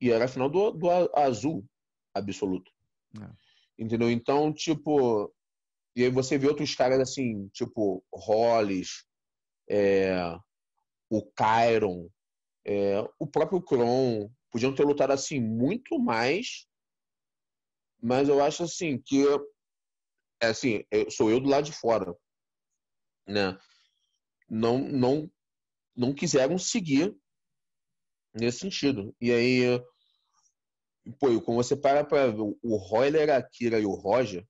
E era a final do, do azul absoluto. É. Entendeu? Então, tipo. E aí você vê outros caras assim, tipo, Hollis, é, o Kyron, é, o próprio Kron, Podiam ter lutado assim muito mais, mas eu acho assim que é assim, eu, sou eu do lado de fora, né? Não não não quiseram seguir nesse sentido. E aí pô, como você para para ver o Royler, a Kira e o Roger,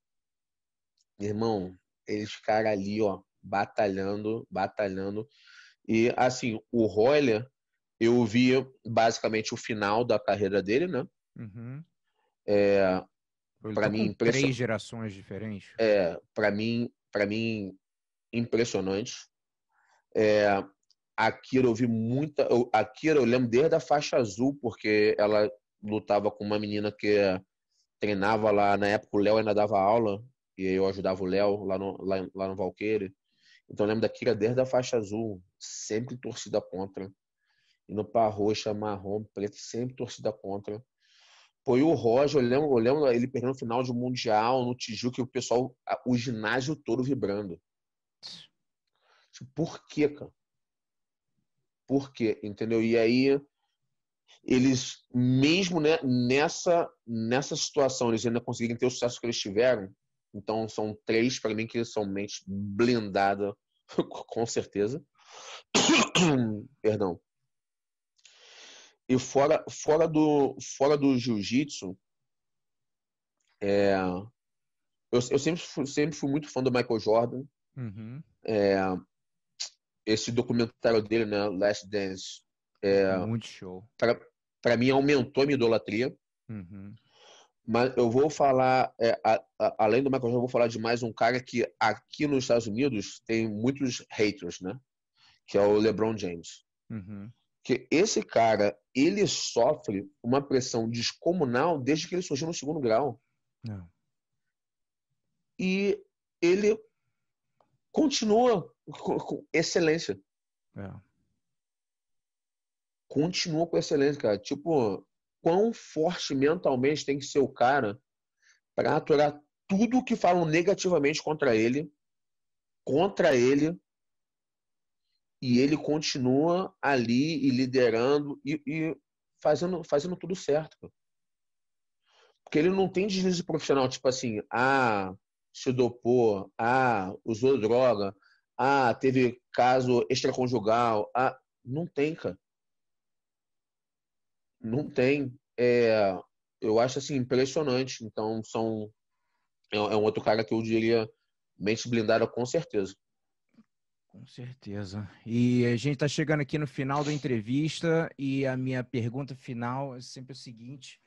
irmão, eles ficaram ali, ó, batalhando, batalhando. E assim, o Royler eu vi basicamente o final da carreira dele, né? Uhum. É, para tá mim impression... três gerações diferentes. É, para mim, para mim impressionante. É, a Kira eu vi muita, eu, a Kira eu lembro desde a faixa azul porque ela lutava com uma menina que treinava lá na época o Léo ainda dava aula e eu ajudava o Léo lá no lá, lá no Valqueire. Então eu lembro da Kira desde a faixa azul, sempre torcida contra indo para roxa, marrom, preto, sempre torcida contra. Pô, e o Roger, eu lembro, eu lembro ele perdendo o final de Mundial no Tijuca e o pessoal, o ginásio todo vibrando. Tipo, por quê, cara? Por quê? Entendeu? E aí, eles, mesmo né, nessa, nessa situação, eles ainda conseguirem ter o sucesso que eles tiveram. Então, são três, para mim, que são mente blindada, <laughs> com certeza. <coughs> Perdão. E fora, fora do, fora do jiu-jitsu, é, eu, eu sempre, fui, sempre fui muito fã do Michael Jordan. Uhum. É, esse documentário dele, né, Last Dance, é, muito show. Para mim aumentou a minha idolatria. Uhum. Mas eu vou falar, é, a, a, além do Michael Jordan, eu vou falar de mais um cara que aqui nos Estados Unidos tem muitos haters, né? Que é o LeBron James. Uhum que esse cara ele sofre uma pressão descomunal desde que ele surgiu no segundo grau. Não. E ele continua com, com excelência. É. Continua com excelência, cara. Tipo, quão forte mentalmente tem que ser o cara para aturar tudo que falam negativamente contra ele, contra ele, e ele continua ali e liderando e, e fazendo, fazendo tudo certo. Porque ele não tem deslize profissional, tipo assim, ah, se dopou, ah, usou droga, ah, teve caso extraconjugal, ah, não tem, cara. Não tem. É, eu acho assim impressionante. Então são é, é um outro cara que eu diria mente blindada com certeza. Com certeza. E a gente está chegando aqui no final da entrevista e a minha pergunta final é sempre o seguinte: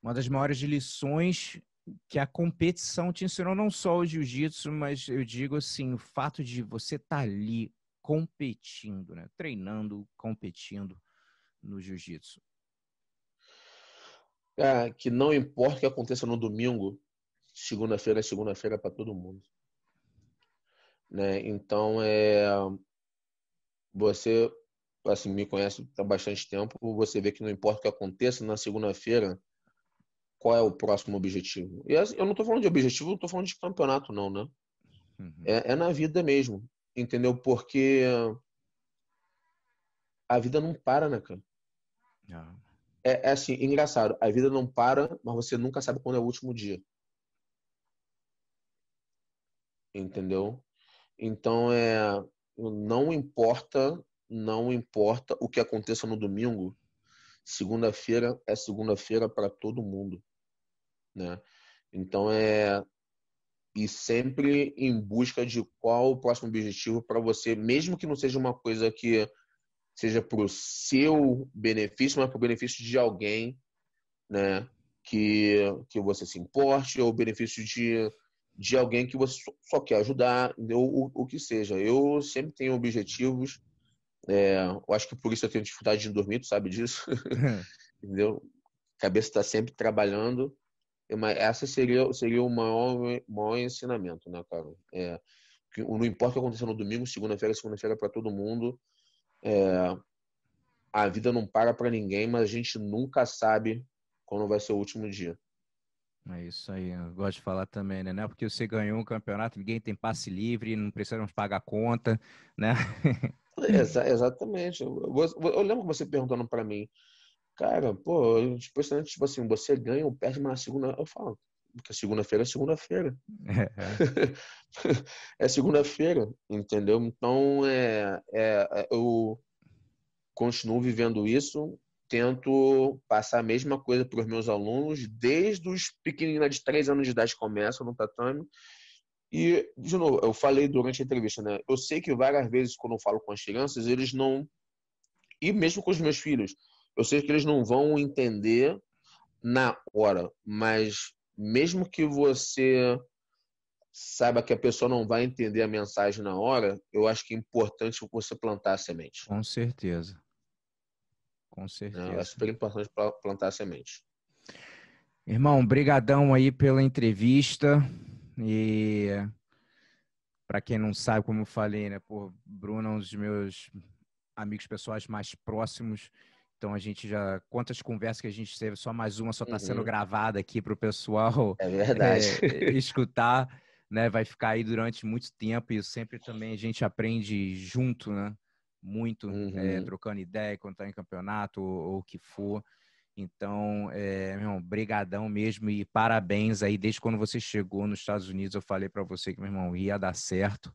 uma das maiores lições que a competição te ensinou, não só o jiu-jitsu, mas eu digo assim, o fato de você estar tá ali competindo, né? treinando, competindo no jiu-jitsu. É, que não importa o que aconteça no domingo, segunda-feira é segunda-feira para todo mundo. Né? Então, é, você assim, me conhece há bastante tempo, você vê que não importa o que aconteça na segunda-feira, qual é o próximo objetivo. E assim, eu não estou falando de objetivo, não estou falando de campeonato, não, né? Uhum. É, é, na vida mesmo, entendeu? Porque a vida não para, né, cara? Ah. É, é assim, engraçado, a vida não para, mas você nunca sabe quando é o último dia. Entendeu? Então, é, não importa, não importa o que aconteça no domingo, segunda-feira é segunda-feira para todo mundo, né? Então é e sempre em busca de qual o próximo objetivo para você, mesmo que não seja uma coisa que seja para o seu benefício, mas para o benefício de alguém, né? Que, que você se importe ou benefício de de alguém que você só quer ajudar, ou o, que seja. Eu sempre tenho objetivos. É, eu acho que por isso eu tenho dificuldade de dormir, tu sabe disso. <laughs> <laughs> Entendeu? A cabeça está sempre trabalhando. Mas essa seria, seria o maior, maior ensinamento, né, cara? É, que não importa o que aconteça no domingo, segunda-feira, segunda-feira para todo mundo. É, a vida não para para ninguém, mas a gente nunca sabe quando vai ser o último dia. É isso aí, eu gosto de falar também, né? Não é porque você ganhou um campeonato, ninguém tem passe livre, não precisamos pagar conta, né? <laughs> Exa exatamente. Eu, eu, eu, lembro você perguntando para mim, cara, pô, tipo assim, você ganha ou perde, mas na segunda. Eu falo, porque segunda-feira é segunda-feira. É, <laughs> é segunda-feira, entendeu? Então, é, é, é, eu continuo vivendo isso tento passar a mesma coisa para os meus alunos, desde os pequeninos de 3 anos de idade começam no tatame. E, de novo, eu falei durante a entrevista, né? Eu sei que várias vezes, quando eu falo com as crianças, eles não. E mesmo com os meus filhos, eu sei que eles não vão entender na hora, mas mesmo que você saiba que a pessoa não vai entender a mensagem na hora, eu acho que é importante você plantar a semente. Com certeza. Com certeza. É super importante plantar a semente. Irmão, brigadão aí pela entrevista e para quem não sabe, como eu falei, né, por Bruno é um dos meus amigos pessoais mais próximos. Então a gente já quantas conversas que a gente teve, só mais uma só está uhum. sendo gravada aqui para o pessoal é verdade. É, escutar. né, vai ficar aí durante muito tempo e sempre também a gente aprende junto, né? Muito, é, uhum. é, trocando ideia quando está em campeonato ou, o que for. Então, é, meu irmão, brigadão mesmo e parabéns aí. Desde quando você chegou nos Estados Unidos, eu falei para você que, meu irmão, ia dar certo.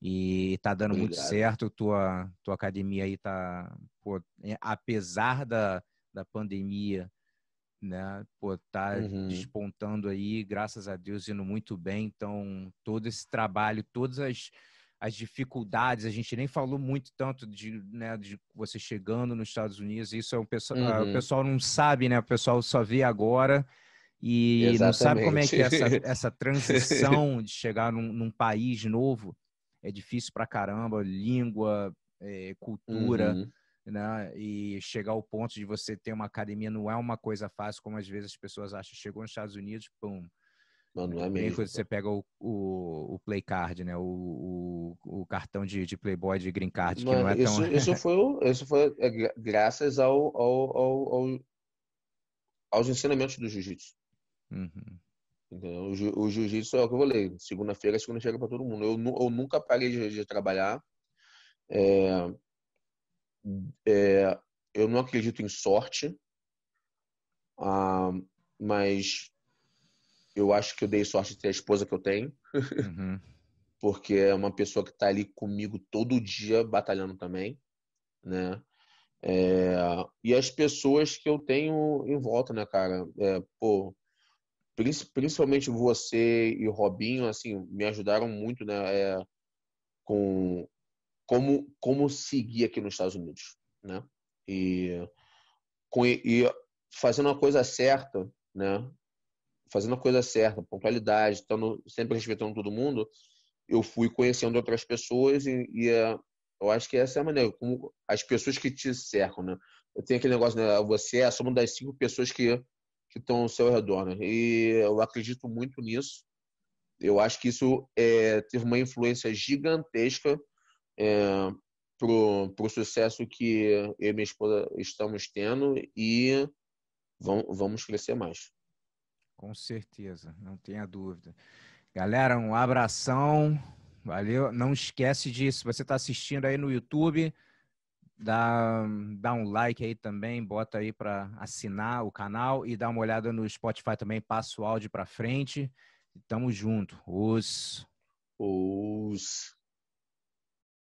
E tá dando Obrigado. muito certo. Tua, tua academia aí tá, pô, é, apesar da, da pandemia, né? Pô, tá uhum. despontando aí, graças a Deus, indo muito bem. Então, todo esse trabalho, todas as, as dificuldades, a gente nem falou muito tanto de, né, de você chegando nos Estados Unidos. Isso é um pessoal, uhum. o pessoal não sabe, né? O pessoal só vê agora e Exatamente. não sabe como é que é essa, essa <laughs> transição de chegar num, num país novo. É difícil pra caramba, língua, é, cultura. Uhum né? E chegar ao ponto de você ter uma academia não é uma coisa fácil, como às vezes as pessoas acham. Chegou nos Estados Unidos, pum. Não, não é mesmo. Quando você pega o, o, o Play Card, né? O, o, o, cartão de, de Playboy de Green Card, que não é isso, tão. Isso foi, isso foi é, graças ao, ao, ao, ao aos ensinamentos do jiu-jitsu. Uhum. O, o jiu-jitsu é o que eu falei. Segunda-feira, segunda-feira para todo mundo. Eu, eu nunca parei de, de trabalhar. É, é, eu não acredito em sorte, ah, mas eu acho que eu dei sorte de ter a esposa que eu tenho, uhum. <laughs> porque é uma pessoa que está ali comigo todo dia batalhando também, né? É, e as pessoas que eu tenho em volta, né, cara? É, pô, principalmente você e o Robinho, assim, me ajudaram muito, né? É, com como, como seguir aqui nos Estados Unidos, né? E, com, e fazendo a coisa certa, né? Fazendo a coisa certa, pontualidade, estando sempre respeitando todo mundo, eu fui conhecendo outras pessoas e, e é, eu acho que essa é a maneira, como as pessoas que te cercam, né? Eu tenho aquele negócio, né? Você é a das cinco pessoas que que estão ao seu redor, né? E eu acredito muito nisso. Eu acho que isso é, teve uma influência gigantesca é, para o sucesso que eu e minha esposa estamos tendo e vamos, vamos crescer mais. Com certeza, não tenha dúvida. Galera, um abração, valeu. Não esquece disso. Você está assistindo aí no YouTube, dá, dá um like aí também, bota aí para assinar o canal e dá uma olhada no Spotify também, passa o áudio para frente. Tamo junto. Os. Os.